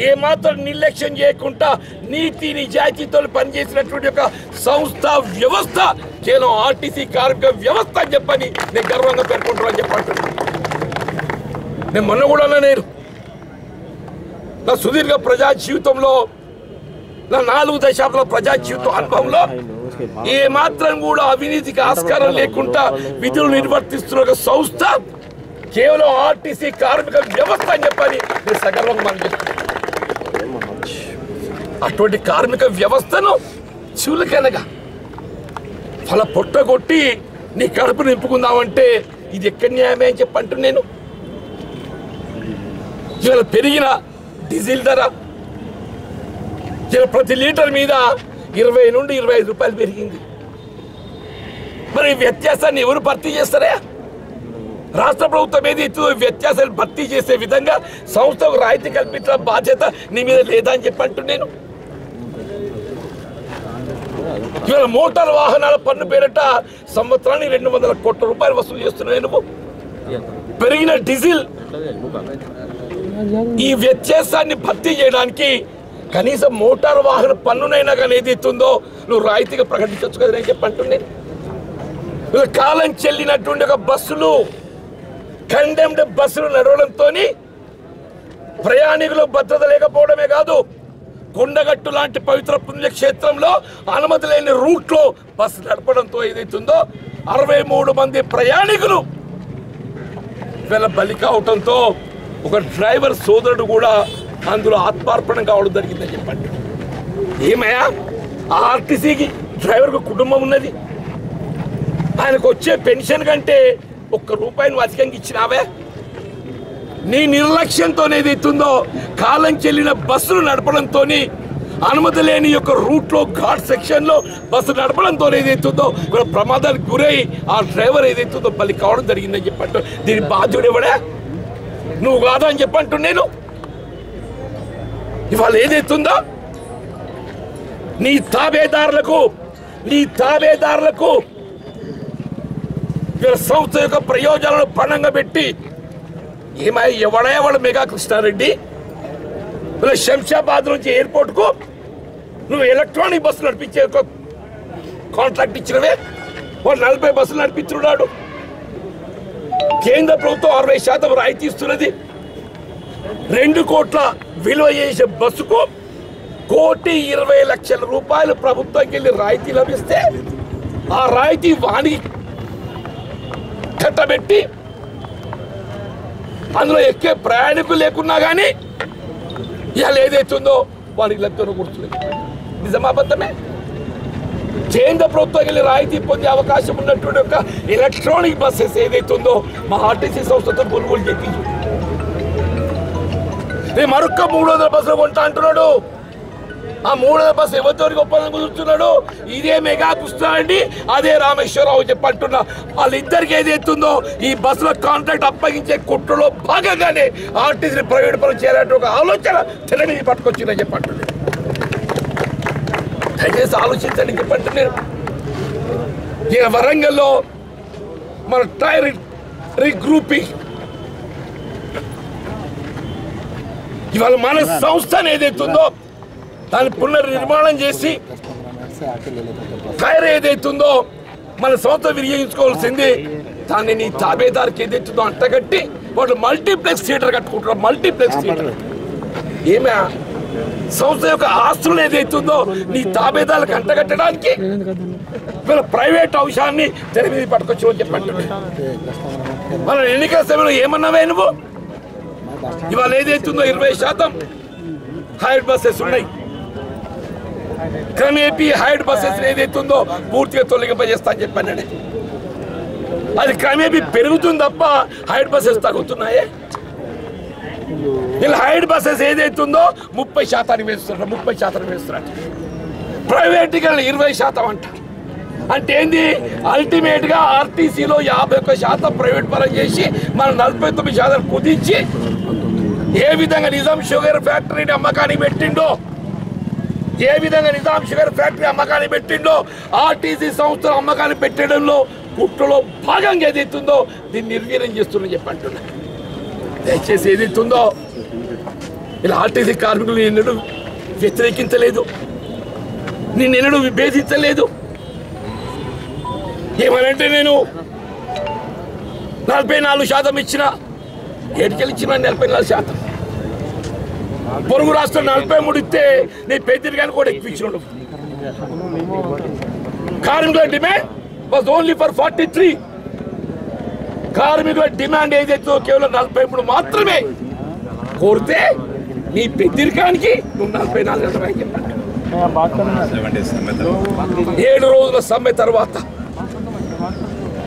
ఏమాత్రం నిర్లక్ష్యం చేయకుండా నీతి నిజాయితీతో పనిచేసినటువంటి ఒక సంస్థ వ్యవస్థ కేవలం ఆర్టీసీ కార్మిక వ్యవస్థ అని చెప్పని నేను గర్వంగా పేర్కొంటున్నాను చెప్పంటున్నాను నేను మొన్న కూడా అన్నా నేను. నా సుదీర్ఘ ప్రజా జీవితంలో నా నాలుగు దశాబ్దాల ప్రజా జీవితం అనుభవంలో ఏ మాత్రం కూడా అవినీతికి ఆస్కారం లేకుండా విధులు నిర్వర్తిస్తున్న ఒక సంస్థ కేవలం ఆర్టీసీ కార్మిక వ్యవస్థ అని చెప్పని నేను సగర్వంగా మనం అటువంటి కార్మిక వ్యవస్థను చివులకనగా ఫల పొట్టగొట్టి నీ కడుపు నింపుకుందామంటే ఇది ఎక్కడి న్యాయమే అని చెప్పంటు నేను. ఇవాళ పెరిగిన డీజిల్ ధర. ఇవాళ ప్రతి లీటర్ మీద ఇరవై నుండి ఇరవై ఐదు రూపాయలు పెరిగింది. మరి ఈ వ్యత్యాసాన్ని ఎవరు భర్తీ చేస్తారా? రాష్ట్ర ప్రభుత్వం ఏది ఇస్తుందో వ్యత్యాసాన్ని భర్తీ చేసే విధంగా సంస్థకు రాయితీ కల్పించిన బాధ్యత నీ మీద లేదా అని చెప్పి నేను ఇవాళ మోటార్ వాహనాల పన్ను పేరట సంవత్సరానికి రెండు వందల కోట్ల రూపాయలు వసూలు చేస్తున్నాను నువ్వు. పెరిగిన డీజిల్ ఈ వ్యత్యాసాన్ని భర్తీ చేయడానికి కనీసం మోటార్ వాహన పన్నునైనా కానీ ఏది ఇస్తుందో నువ్వు రాయితీగా ప్రకటించవచ్చు కదా నేను చెప్పంటుండే. కాలం చెల్లినటువంటి ఒక బస్సులు కండెమ్డ్ బస్సులు నడవడంతో ప్రయాణికులు భద్రత లేకపోవడమే కాదు కొండగట్టు లాంటి పవిత్ర పుణ్యక్షేత్రంలో అనుమతి లేని రూట్లో బస్సు నడపడంతో ఏదైతుందో అరవై మూడు మంది ప్రయాణికులు వీళ్ళ బలి కావటంతో ఒక డ్రైవర్ సోదరుడు కూడా అందులో ఆత్మార్పణం కావడం జరిగిందని చెప్పండి. ఏమయ్యా? ఆర్టీసీకి డ్రైవర్కు కుటుంబం ఉన్నది. ఆయనకు వచ్చే పెన్షన్ కంటే ఒక్క రూపాయిని అధికంగా ఇచ్చినావే? నీ నిర్లక్ష్యంతో ఏదైతుందో కాలం చెల్లిన బస్సులు నడపడంతో అనుమతి లేని యొక్క రూట్లో ఘాట్ సెక్షన్లో బస్సు నడపడంతో ఏదైతుందో ఇక్కడ ప్రమాదానికి గురై ఆ డ్రైవర్ ఏదైతుందో బలి కావడం జరిగిందని చెప్పట్టు దీని బాధ్యుడు ఎవడా? నువ్వు కాదా అని చెప్పంటు నేను? ఇవాళ ఏదైతుందా? నీ తాబేదారులకు నీ తాబేదారులకు వీళ్ళ సంస్థ యొక్క ప్రయోజనాలను పణంగా పెట్టి ఏమై ఎవడే వాడు మెగా కృష్ణారెడ్డి ఇలా శంషాబాద్ నుంచి ఎయిర్పోర్ట్కు నువ్వు ఎలక్ట్రానిక్ బస్సులు నడిపించే ఒక కాంట్రాక్ట్ ఇచ్చినవే? వాళ్ళు నలభై బస్సులు నడిపించున్నాడు. కేంద్ర ప్రభుత్వం అరవై శాతం రాయితీ ఇస్తున్నది. రెండు కోట్ల విలువ చేసే బస్సుకు కోటి ఇరవై లక్షల రూపాయలు ప్రభుత్వంకి వెళ్ళి రాయితీ లభిస్తే ఆ రాయితీ వాణి కట్టబెట్టి అందులో ఎక్కే ప్రయాణికులు లేకున్నా కానీ ఇవాళ ఏదైతుందో వాడికి లబ్ధిలో కూర్చుంది నిజమాబద్ధమే కేంద్ర ప్రభుత్వం వెళ్ళి రాయితీ పొందే అవకాశం ఉన్నటువంటి ఒక ఎలక్ట్రానిక్ బస్సెస్ ఏదైతుందో మా ఆర్టీసీ సంస్థతో కొనుగోలు చేయించు నేను మరొక మూడు వందల బస్సులు కొంటా అంటున్నాడు. ఆ మూడు వందల బస్సు ఎవరితో ఒప్పందం కుదురుతున్నాడు? ఇదే మెగా కుస్తా అండి. అదే రామేశ్వరరావు చెప్పి అంటున్నా. వాళ్ళిద్దరికి ఏదైతుందో ఈ బస్సుల కాంట్రాక్ట్ అప్పగించే కుట్రలో భాగంగానే ఆర్టీసీ ప్రైవేట్ పనులు చేయాలంటే ఒక ఆలోచన తెర పట్టుకొచ్చిందని చెప్పి అంటున్నాడు దయచేసి ఆలోచించండి చెప్పండి నేను ఇక వరంగల్లో మన టైర్ రీగ్రూపింగ్. ఇవాళ మన సంస్థను ఏదైతుందో దాన్ని పునర్నిర్మాణం చేసి టైర్ ఏదైతుందో మన సంస్థ వినియోగించుకోవాల్సింది దాన్ని నీ తాబేదారికి ఏదైతుందో అంటగట్టి వాళ్ళు మల్టీప్లెక్స్ థియేటర్ కట్టుకుంటున్నారు మల్టీప్లెక్స్ థియేటర్. ఏమే సంస్థ యొక్క ఆస్తులు ఏదైతుందో నీ తాబేదాలు కంటగట్టడానికి వీళ్ళ ప్రైవేట్ అంశాన్ని తెర మీద పట్టుకొచ్చి చెప్పండి మన ఎన్నికల సమయంలో ఏమన్నావే నువ్వు? ఇవాళ ఏదైతుందో ఇరవై శాతం హైడ్ బస్సెస్ ఉన్నాయి. క్రమేపీ హైడ్ బస్సెస్ ఏదైతుందో పూర్తిగా తొలగింపజేస్తా అని చెప్పండి అది క్రమేపీ పెరుగుతుంది తప్ప హైడ్ బస్సెస్ తగ్గుతున్నాయే? ఇలా హైడ్ బస్సెస్ ఏదైతుందో ముప్పై శాతానికి వేస్తున్నారు ముప్పై శాతానికి వేస్తున్నారు ప్రైవేట్ ఇరవై శాతం అంటారు. అంటే ఏంది? అల్టిమేట్గా ఆర్టీసీలో యాభై ఒక్క శాతం ప్రైవేట్ పరం చేసి మన నలభై తొమ్మిది శాతం కుదించి ఏ విధంగా నిజాం షుగర్ ఫ్యాక్టరీని అమ్మకానికి పెట్టిండో ఏ విధంగా నిజాం షుగర్ ఫ్యాక్టరీ అమ్మకానికి పెట్టిండో ఆర్టీసీ సంస్థలు అమ్మకానికి పెట్టడంలో కుట్రలో భాగంగా ఏదైతుందో దీన్ని నిర్వీర్యం చేస్తుందని చెప్పి అంటున్నా దయచేసి ఏదైతుందో ఇలా ఆర్టీసీ కార్మికులు ఎన్నడూ వ్యతిరేకించలేదు. నిన్నెన్నడు ఎన్నడూ విభేదించలేదు. ఏమనంటే నేను నలభై నాలుగు శాతం ఇచ్చిన ఏడుకెళ్ళి ఇచ్చిన నలభై నాలుగు శాతం. పొరుగు రాష్ట్రం నలభై మూడు ఇస్తే నీ పెద్దరికాన్ని కూడా ఎక్కువ ఇచ్చినాడు. కార్మికుల demand was only for forty three కార్మికుల డిమాండ్ ఏదైతే కేవలం నలభై మూడు మాత్రమే కోరితే నీ పెద్దరికానికి నువ్వు నలభై నాలుగు ఏడు రోజుల సమ్మె తర్వాత.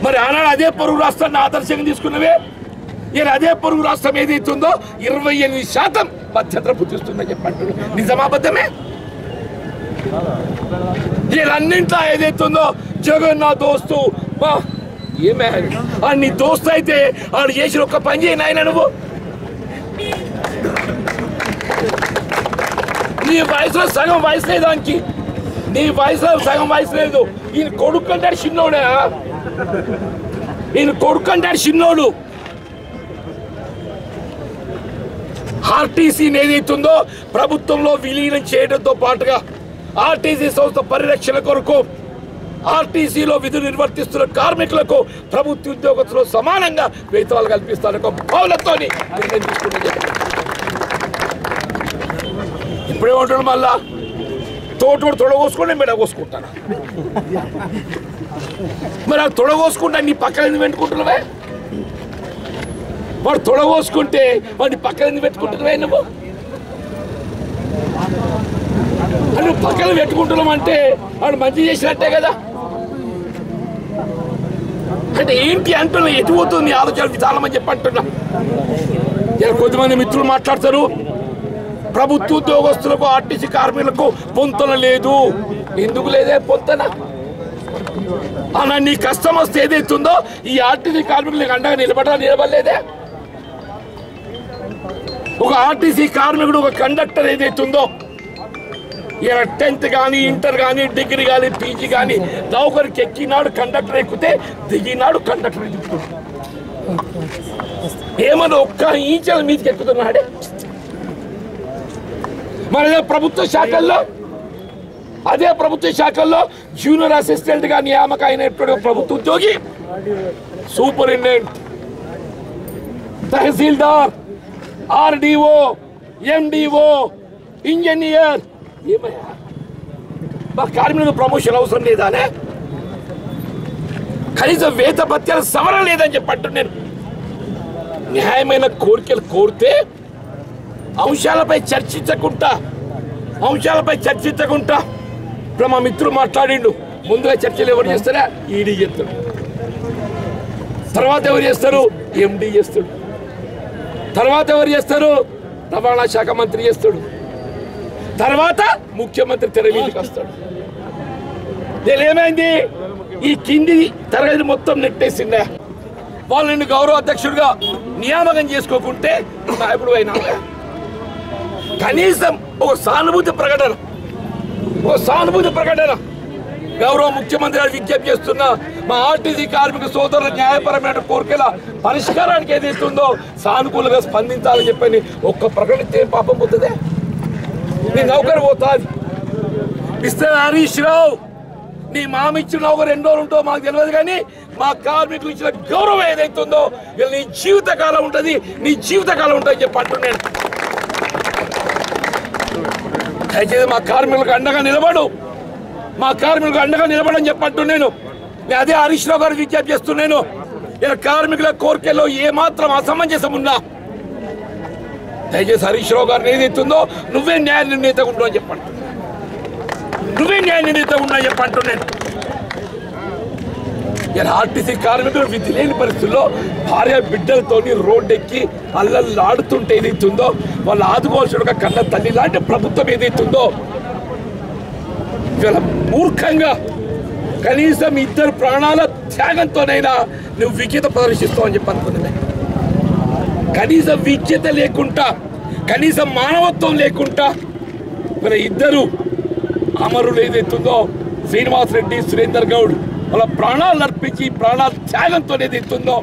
మరి ఆనాడు అదే పొరుగు రాష్ట్రాన్ని ఆదర్శంగా తీసుకున్నవే. నేను అదే పొరుగు రాష్ట్రం ఏదైతుందో ఇరవై ఎనిమిది శాతం మధ్యంతర పుట్టిస్తుందని చెప్పండి నిజమాబద్ధమే వీళ్ళన్నింట్లో ఏదైతుందో జగన్ నా దోస్తు మా ఏమే? నీ దోస్తు అయితే ఆడు చేసిన ఒక్క పని చేయను ఆయన నువ్వు. నీ వయసులో సగం వయసు లేదు దానికి నీ వయసులో సగం వయసు లేదు. ఈయన కొడుకు అంటాడు చిన్నోడే? ఈయన కొడుకు అంటాడు చిన్నోడు. ఆర్టీసీ ఏదైతుందో ప్రభుత్వంలో విలీనం చేయడంతో పాటుగా ఆర్టీసీ సంస్థ పరిరక్షణ కొరకు ఆర్టీసీలో విధులు నిర్వర్తిస్తున్న కార్మికులకు ప్రభుత్వ ఉద్యోగస్తులు సమానంగా వేతనాలు కల్పిస్తారని ఒక భావనతో నిర్ణయం తీసుకున్నది ఇప్పుడేమంటాడు మళ్ళా. తోటోడు తొడగోసుకుంటే మెడ కోసుకుంటాను మరి ఆ తొడగోసుకుంటా నీ పక్కన ఎందుకు పెట్టుకుంటున్నావే? వాడు తొడగోసుకుంటే వాడిని పక్కన ఎందుకు పెట్టుకుంటున్నావే నువ్వు? నువ్వు పక్కన పెట్టుకుంటున్నాం అంటే వాడు మంచి చేసినట్టే కదా? అంటే ఏంటి అంటున్నా? ఎటు పోతుంది? ఆలోచన చాలా మంది చెప్పంటున్నా. ఇలా కొద్దిమంది మిత్రులు మాట్లాడతారు. ప్రభుత్వ ఉద్యోగస్తులకు ఆర్టీసీ కార్మికులకు పొంతన లేదు. ఎందుకు లేదే పొంతన? అలా నీ కష్టం వస్తే ఏదైతుందో ఈ ఆర్టీసీ కార్మికులకు అండగా నిలబడా నిలబడలేదే? ఒక ఆర్టీసీ కార్మికుడు ఒక కండక్టర్ ఏదైతుందో టెన్త్ కానీ ఇంటర్ కానీ డిగ్రీ కానీ పీజీ కానీ నౌకరికి ఎక్కినాడు కండక్టర్ ఎక్కితే దిగినాడు కండక్టర్ దిగుతున్నాడు ఏమన్నా ఒక్క ఈచల మీదకి ఎక్కుతున్నాడే? మరి ప్రభుత్వ శాఖల్లో అదే ప్రభుత్వ శాఖల్లో జూనియర్ అసిస్టెంట్గా నియామక అయినటువంటి ప్రభుత్వ ఉద్యోగి superintendent tahsildar RDO MDO engineer ఏమయ్యా? మా కార్మికులకు ప్రమోషన్ అవసరం లేదానే? కనీసం వేత భత్యాల సవరణ లేదని చెప్పట్టు నేను న్యాయమైన కోరికలు కోరితే అంశాలపై చర్చించకుండా అంశాలపై చర్చించకుండా ఇప్పుడు మా మిత్రుడు మాట్లాడిండు. ముందుగా చర్చలు ఎవరు చేస్తారా? ఈడీ చేస్తాడు. తర్వాత ఎవరు చేస్తారు? ఎండీ చేస్తాడు. తర్వాత ఎవరు చేస్తారు? రవాణా శాఖ మంత్రి చేస్తాడు. తర్వాత ముఖ్యమంత్రి తెర మీదకి వస్తాడు. నేను ఏమైంది? ఈ కింది తరగతి మొత్తం నెట్టేసిందా? వాళ్ళు నిన్ను గౌరవ అధ్యక్షుడిగా నియామకం చేసుకోకుంటే నాయకుడు అయినా కనీసం ఒక సానుభూతి ప్రకటన ఒక సానుభూతి ప్రకటన. గౌరవ ముఖ్యమంత్రి గారు విజ్ఞప్తి చేస్తున్న మా ఆర్టీసీ కార్మిక సోదరుల న్యాయపరమైన కోరికల పరిష్కారానికి ఏదైతుందో సానుకూలంగా స్పందించాలని చెప్పని ఒక్క ప్రకటన పాపం పోతుందే? నీ నౌకరు పోతాది. మిస్టర్ హరీష్ రావు నీ మామ ఇచ్చిన నౌకరు ఎన్ని రోజులు ఉంటో మాకు తెలియదు కానీ మా కార్మికులు ఇచ్చిన గౌరవం ఏదైతుందో ఉందో నీ జీవితకాలం ఉంటుంది నీ జీవితకాలం ఉంటుంది చెప్పి అంటున్నాను దయచేసి మా కార్మికులకు అండగా నిలబడు. మా కార్మికులకు అండగా నిలబడని చెప్పట్టు నేను నేను అదే హరీష్ రావు గారు విజ్ఞప్తి చేస్తున్నాను. ఇలా కార్మికుల కోరికల్లో ఏమాత్రం అసమంజసం ఉన్నా దయచేసి హరీష్ రావు గారిని ఎత్తుందో నువ్వే న్యాయ నిర్ణీత ఉండవు అని చెప్పండి. నువ్వే న్యాయ నిర్ణీత ఉండవు అని చెప్పంటు నేను. ఇలా ఆర్టీసీ కార్మికులు విధి లేని పరిస్థితుల్లో భార్య బిడ్డలతోని రోడ్డు ఎక్కి ఆడుతుంటే ఏదైతుందో వాళ్ళు ఆదుకోవాల్సిన ఒక కన్న తల్లి లాంటి ప్రభుత్వం ఏదైతుందో ఇవాళ మూర్ఖంగా కనీసం ఇద్దరు ప్రాణాల త్యాగంతోనైనా నువ్వు విఖ్యత ప్రదర్శిస్తావు అని చెప్పి అనుకున్నది కనీసం విద్యత లేకుండా కనీసం మానవత్వం లేకుండా మరి ఇద్దరు అమరులు ఏదైతుందో శ్రీనివాస్ రెడ్డి సురేందర్ గౌడ్ వాళ్ళ ప్రాణాలు అర్పించి ప్రాణాల త్యాగంతో ఏదైతుందో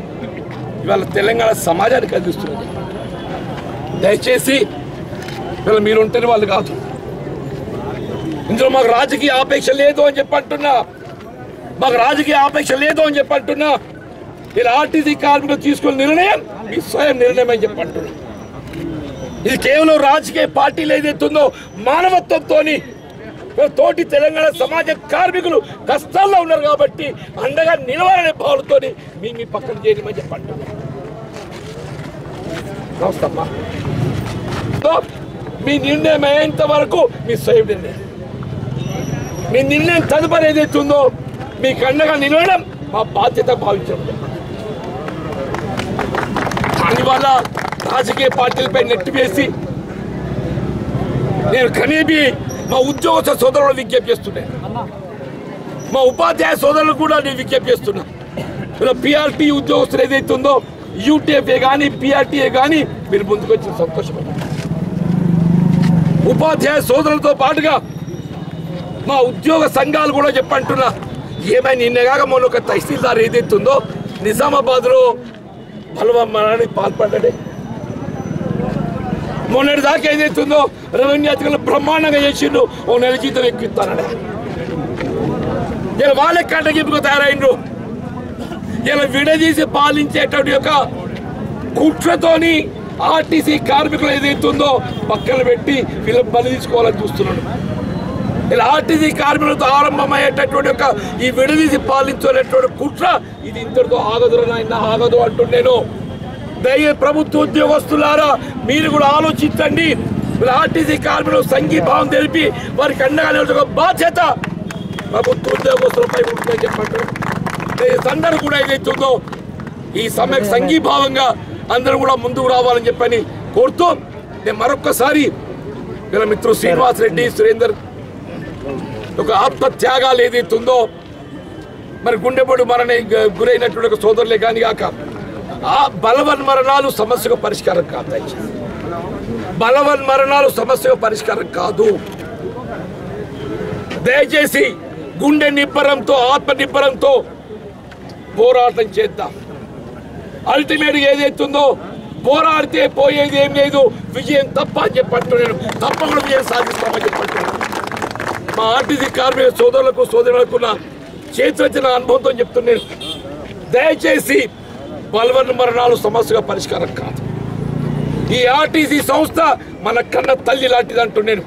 ఇవాళ తెలంగాణ సమాజానికి అందిస్తున్నది. దయచేసి ఇవాళ మీరు ఉంటేనే వాళ్ళు కాదు. ఇందులో మాకు రాజకీయ ఆపేక్ష లేదు అని చెప్పంటున్నా మాకు రాజకీయ ఆపేక్ష లేదు అని చెప్పంటున్నా ఇలా ఆర్టీసీ కార్మికులు తీసుకున్న నిర్ణయం మీ స్వయం నిర్ణయం అని చెప్పంటున్నా ఇది కేవలం రాజకీయ పార్టీలు ఏదైతుందో మానవత్వంతో తోటి తెలంగాణ సమాజ కార్మికులు కష్టాల్లో ఉన్నారు కాబట్టి అండగా నిలవాలనే భావనతో మీ మీ పక్కన చేయమని చెప్పి అంటున్నా. సో, మీ నిర్ణయం అయ్యేంత వరకు మీ స్వయం నిర్ణయం. మీ నిర్ణయం తదుపరి ఏదైతే ఉందో మీకు అండగా నిలవడం మా బాధ్యత భావించడం. ఇవాళ రాజకీయ పార్టీలపై నెట్టి వేసి నేను కనీపి మా ఉద్యోగ సోదరులు విజ్ఞప్తి చేస్తున్నాను మా ఉపాధ్యాయ సోదరులు కూడా నేను విజ్ఞప్తి చేస్తున్నా. ఇలా పిఆర్టీ ఉద్యోగస్తులు ఏదైతే ఉందో యూటీఎఫ్ఏ కానీ పిఆర్టీఏ కానీ మీరు ముందుకు వచ్చిన సంతోషం ఉపాధ్యాయ సోదరులతో పాటుగా మా ఉద్యోగ సంఘాలు కూడా చెప్పంటున్నా. ఏమైనా నిన్నగాక మొన్న ఒక తహసీల్దార్ ఏదైతే ఉందో నిజామాబాద్లో బలవమ్మనానికి పాల్పడ్డాడు మొన్నటి దాకా ఏదైతుందో రెవెన్యూ అధికారులు బ్రహ్మాండంగా చేసిండు ఓ నెల జీతం ఎక్కిస్తానడా ఇలా వాళ్ళకి కంటగింపుకు తయారైండ్రు. ఇలా విడదీసి పాలించేటువంటి యొక్క కుట్రతోని ఆర్టీసీ కార్మికులు ఏదైతుందో పక్కన పెట్టి వీళ్ళ బలి తీసుకోవాలని చూస్తున్నాడు. ఇలా ఆర్టీసీ కార్మికులతో ఆరంభమయ్యేటటువంటి ఒక ఈ విడదీసి పాలించేటటువంటి కుట్ర ఇది ఇంతటితో ఆగదు నాయన ఆగదు అంటున్నాను దయ ప్రభుత్వ ఉద్యోగస్తులారా మీరు కూడా ఆలోచించండి. ఇలా ఆర్టీసీ కార్మికులు సంఘీభావం తెలిపి వారికి అండగా నిలబడే బాధ్యత ప్రభుత్వ ఉద్యోగస్తులపై ఉంటుందని చెప్పంటారు అందరూ కూడా ఏదైతుందో ఈ సమ్మెకు సంఘీభావంగా అందరూ కూడా ముందుకు రావాలని చెప్పని కోరుతూ నేను మరొక్కసారి వీళ్ళ మిత్రుడు శ్రీనివాస్ రెడ్డి సురేందర్ ఒక ఆత్మత్యాగాలు ఏదైతే ఉందో మరి గుండెపడు మరణ గురైనటువంటి ఒక సోదరులే కానీ కాక ఆ బలవన్ మరణాలు సమస్యకు పరిష్కారం కాదు బలవన్ మరణాలు సమస్యకు పరిష్కారం కాదు. దయచేసి గుండె నిబ్బరంతో ఆత్మ నిబ్బరంతో పోరాటం చేద్దాం. అల్టిమేట్ ఏదైతుందో పోరాడితే పోయేది ఏం లేదు. విజయం తప్ప అని చెప్పంటున్నాను తప్పకుండా విజయం సాధిస్తామని చెప్పంటున్నాను మా ఆర్టీసీ కార్మిక సోదరులకు సోదరులకు నా అనుభవంతో చెప్తున్నాను. దయచేసి బలవన్ మరణాలు సమస్యగా పరిష్కారం కాదు. ఈ ఆర్టీసీ సంస్థ మన కన్న తల్లి లాంటిది అంటున్నాను.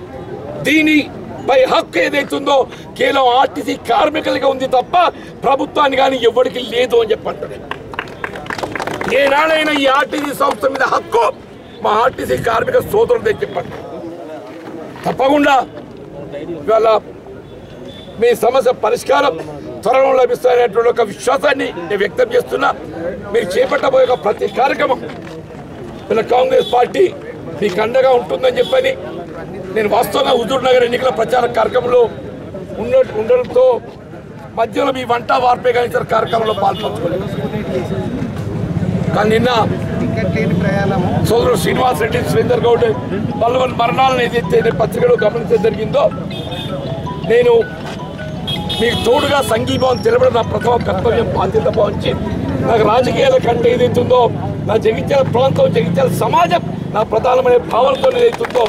దీనిపై హక్కు ఏదైతుందో కేవలం ఆర్టీసీ కార్మికులుగా ఉంది తప్ప ప్రభుత్వాన్ని కానీ ఎవరికి లేదు అని చెప్పంటున్నాను. ఏనాడైనా ఈ ఆర్టీసీ సంస్థ మీద హక్కు మా ఆర్టీసీ కార్మిక సోదరులదే చెప్పండి తప్పకుండా ఇవాళ మీ సమస్య పరిష్కారం త్వరలో లభిస్తాయనేటువంటి ఒక విశ్వాసాన్ని నేను వ్యక్తం చేస్తున్నా. మీరు చేపట్టబోయే ఒక ప్రతి కార్యక్రమం ఇలా కాంగ్రెస్ పార్టీ మీకు అండగా ఉంటుందని చెప్పని నేను వాస్తవంగా హుజూర్ నగర్ ఎన్నికల ప్రచార కార్యక్రమంలో ఉన్న ఉండడంతో మధ్యలో మీ వంట వార్పే కానీ ఇతర కార్యక్రమంలో పాల్పంచుకోలేదు. కానీ నిన్న సోదరుడు శ్రీనివాస్ రెడ్డి సురేందర్ గౌడ్ పలువురు మరణాలను ఏదైతే నేను పత్రికలో గమనించడం జరిగిందో నేను మీకు తోడుగా సంఘీభావం తెలపడం నా ప్రథమ కర్తవ్యం బాధ్యత భావించి నాకు రాజకీయాల కంటే ఏదైతుందో నా జగిత్యాల ప్రాంతం జగిత్యాల సమాజం నా ప్రధానమైన భావనతో ఏదైతుందో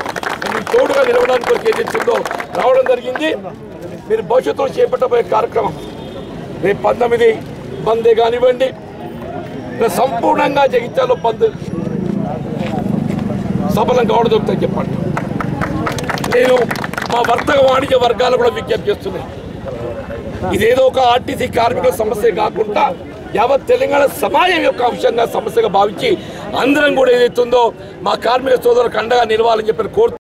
మీకు తోడుగా నిలవడానికి కొరకు ఏదైతుందో రావడం జరిగింది. మీరు భవిష్యత్తులో చేపట్టబోయే కార్యక్రమం రేపు పంతొమ్మిది బందే కానివ్వండి. సంపూర్ణంగా జగిత్యాల పందు సఫలం కావడం దొరుకుతాయి చెప్పండి. నేను మా వర్తక వాణిజ్య వర్గాలు కూడా విజ్ఞప్తి చేస్తున్నాను ఇదేదో ఒక ఆర్టీసీ కార్మికుల సమస్య కాకుండా యావత్ తెలంగాణ సమాజం యొక్క అంశంగా సమస్యగా భావించి అందరం కూడా ఏదైతుందో మా కార్మిక సోదరులకు అండగా నిలవాలని చెప్పి కోరుతూ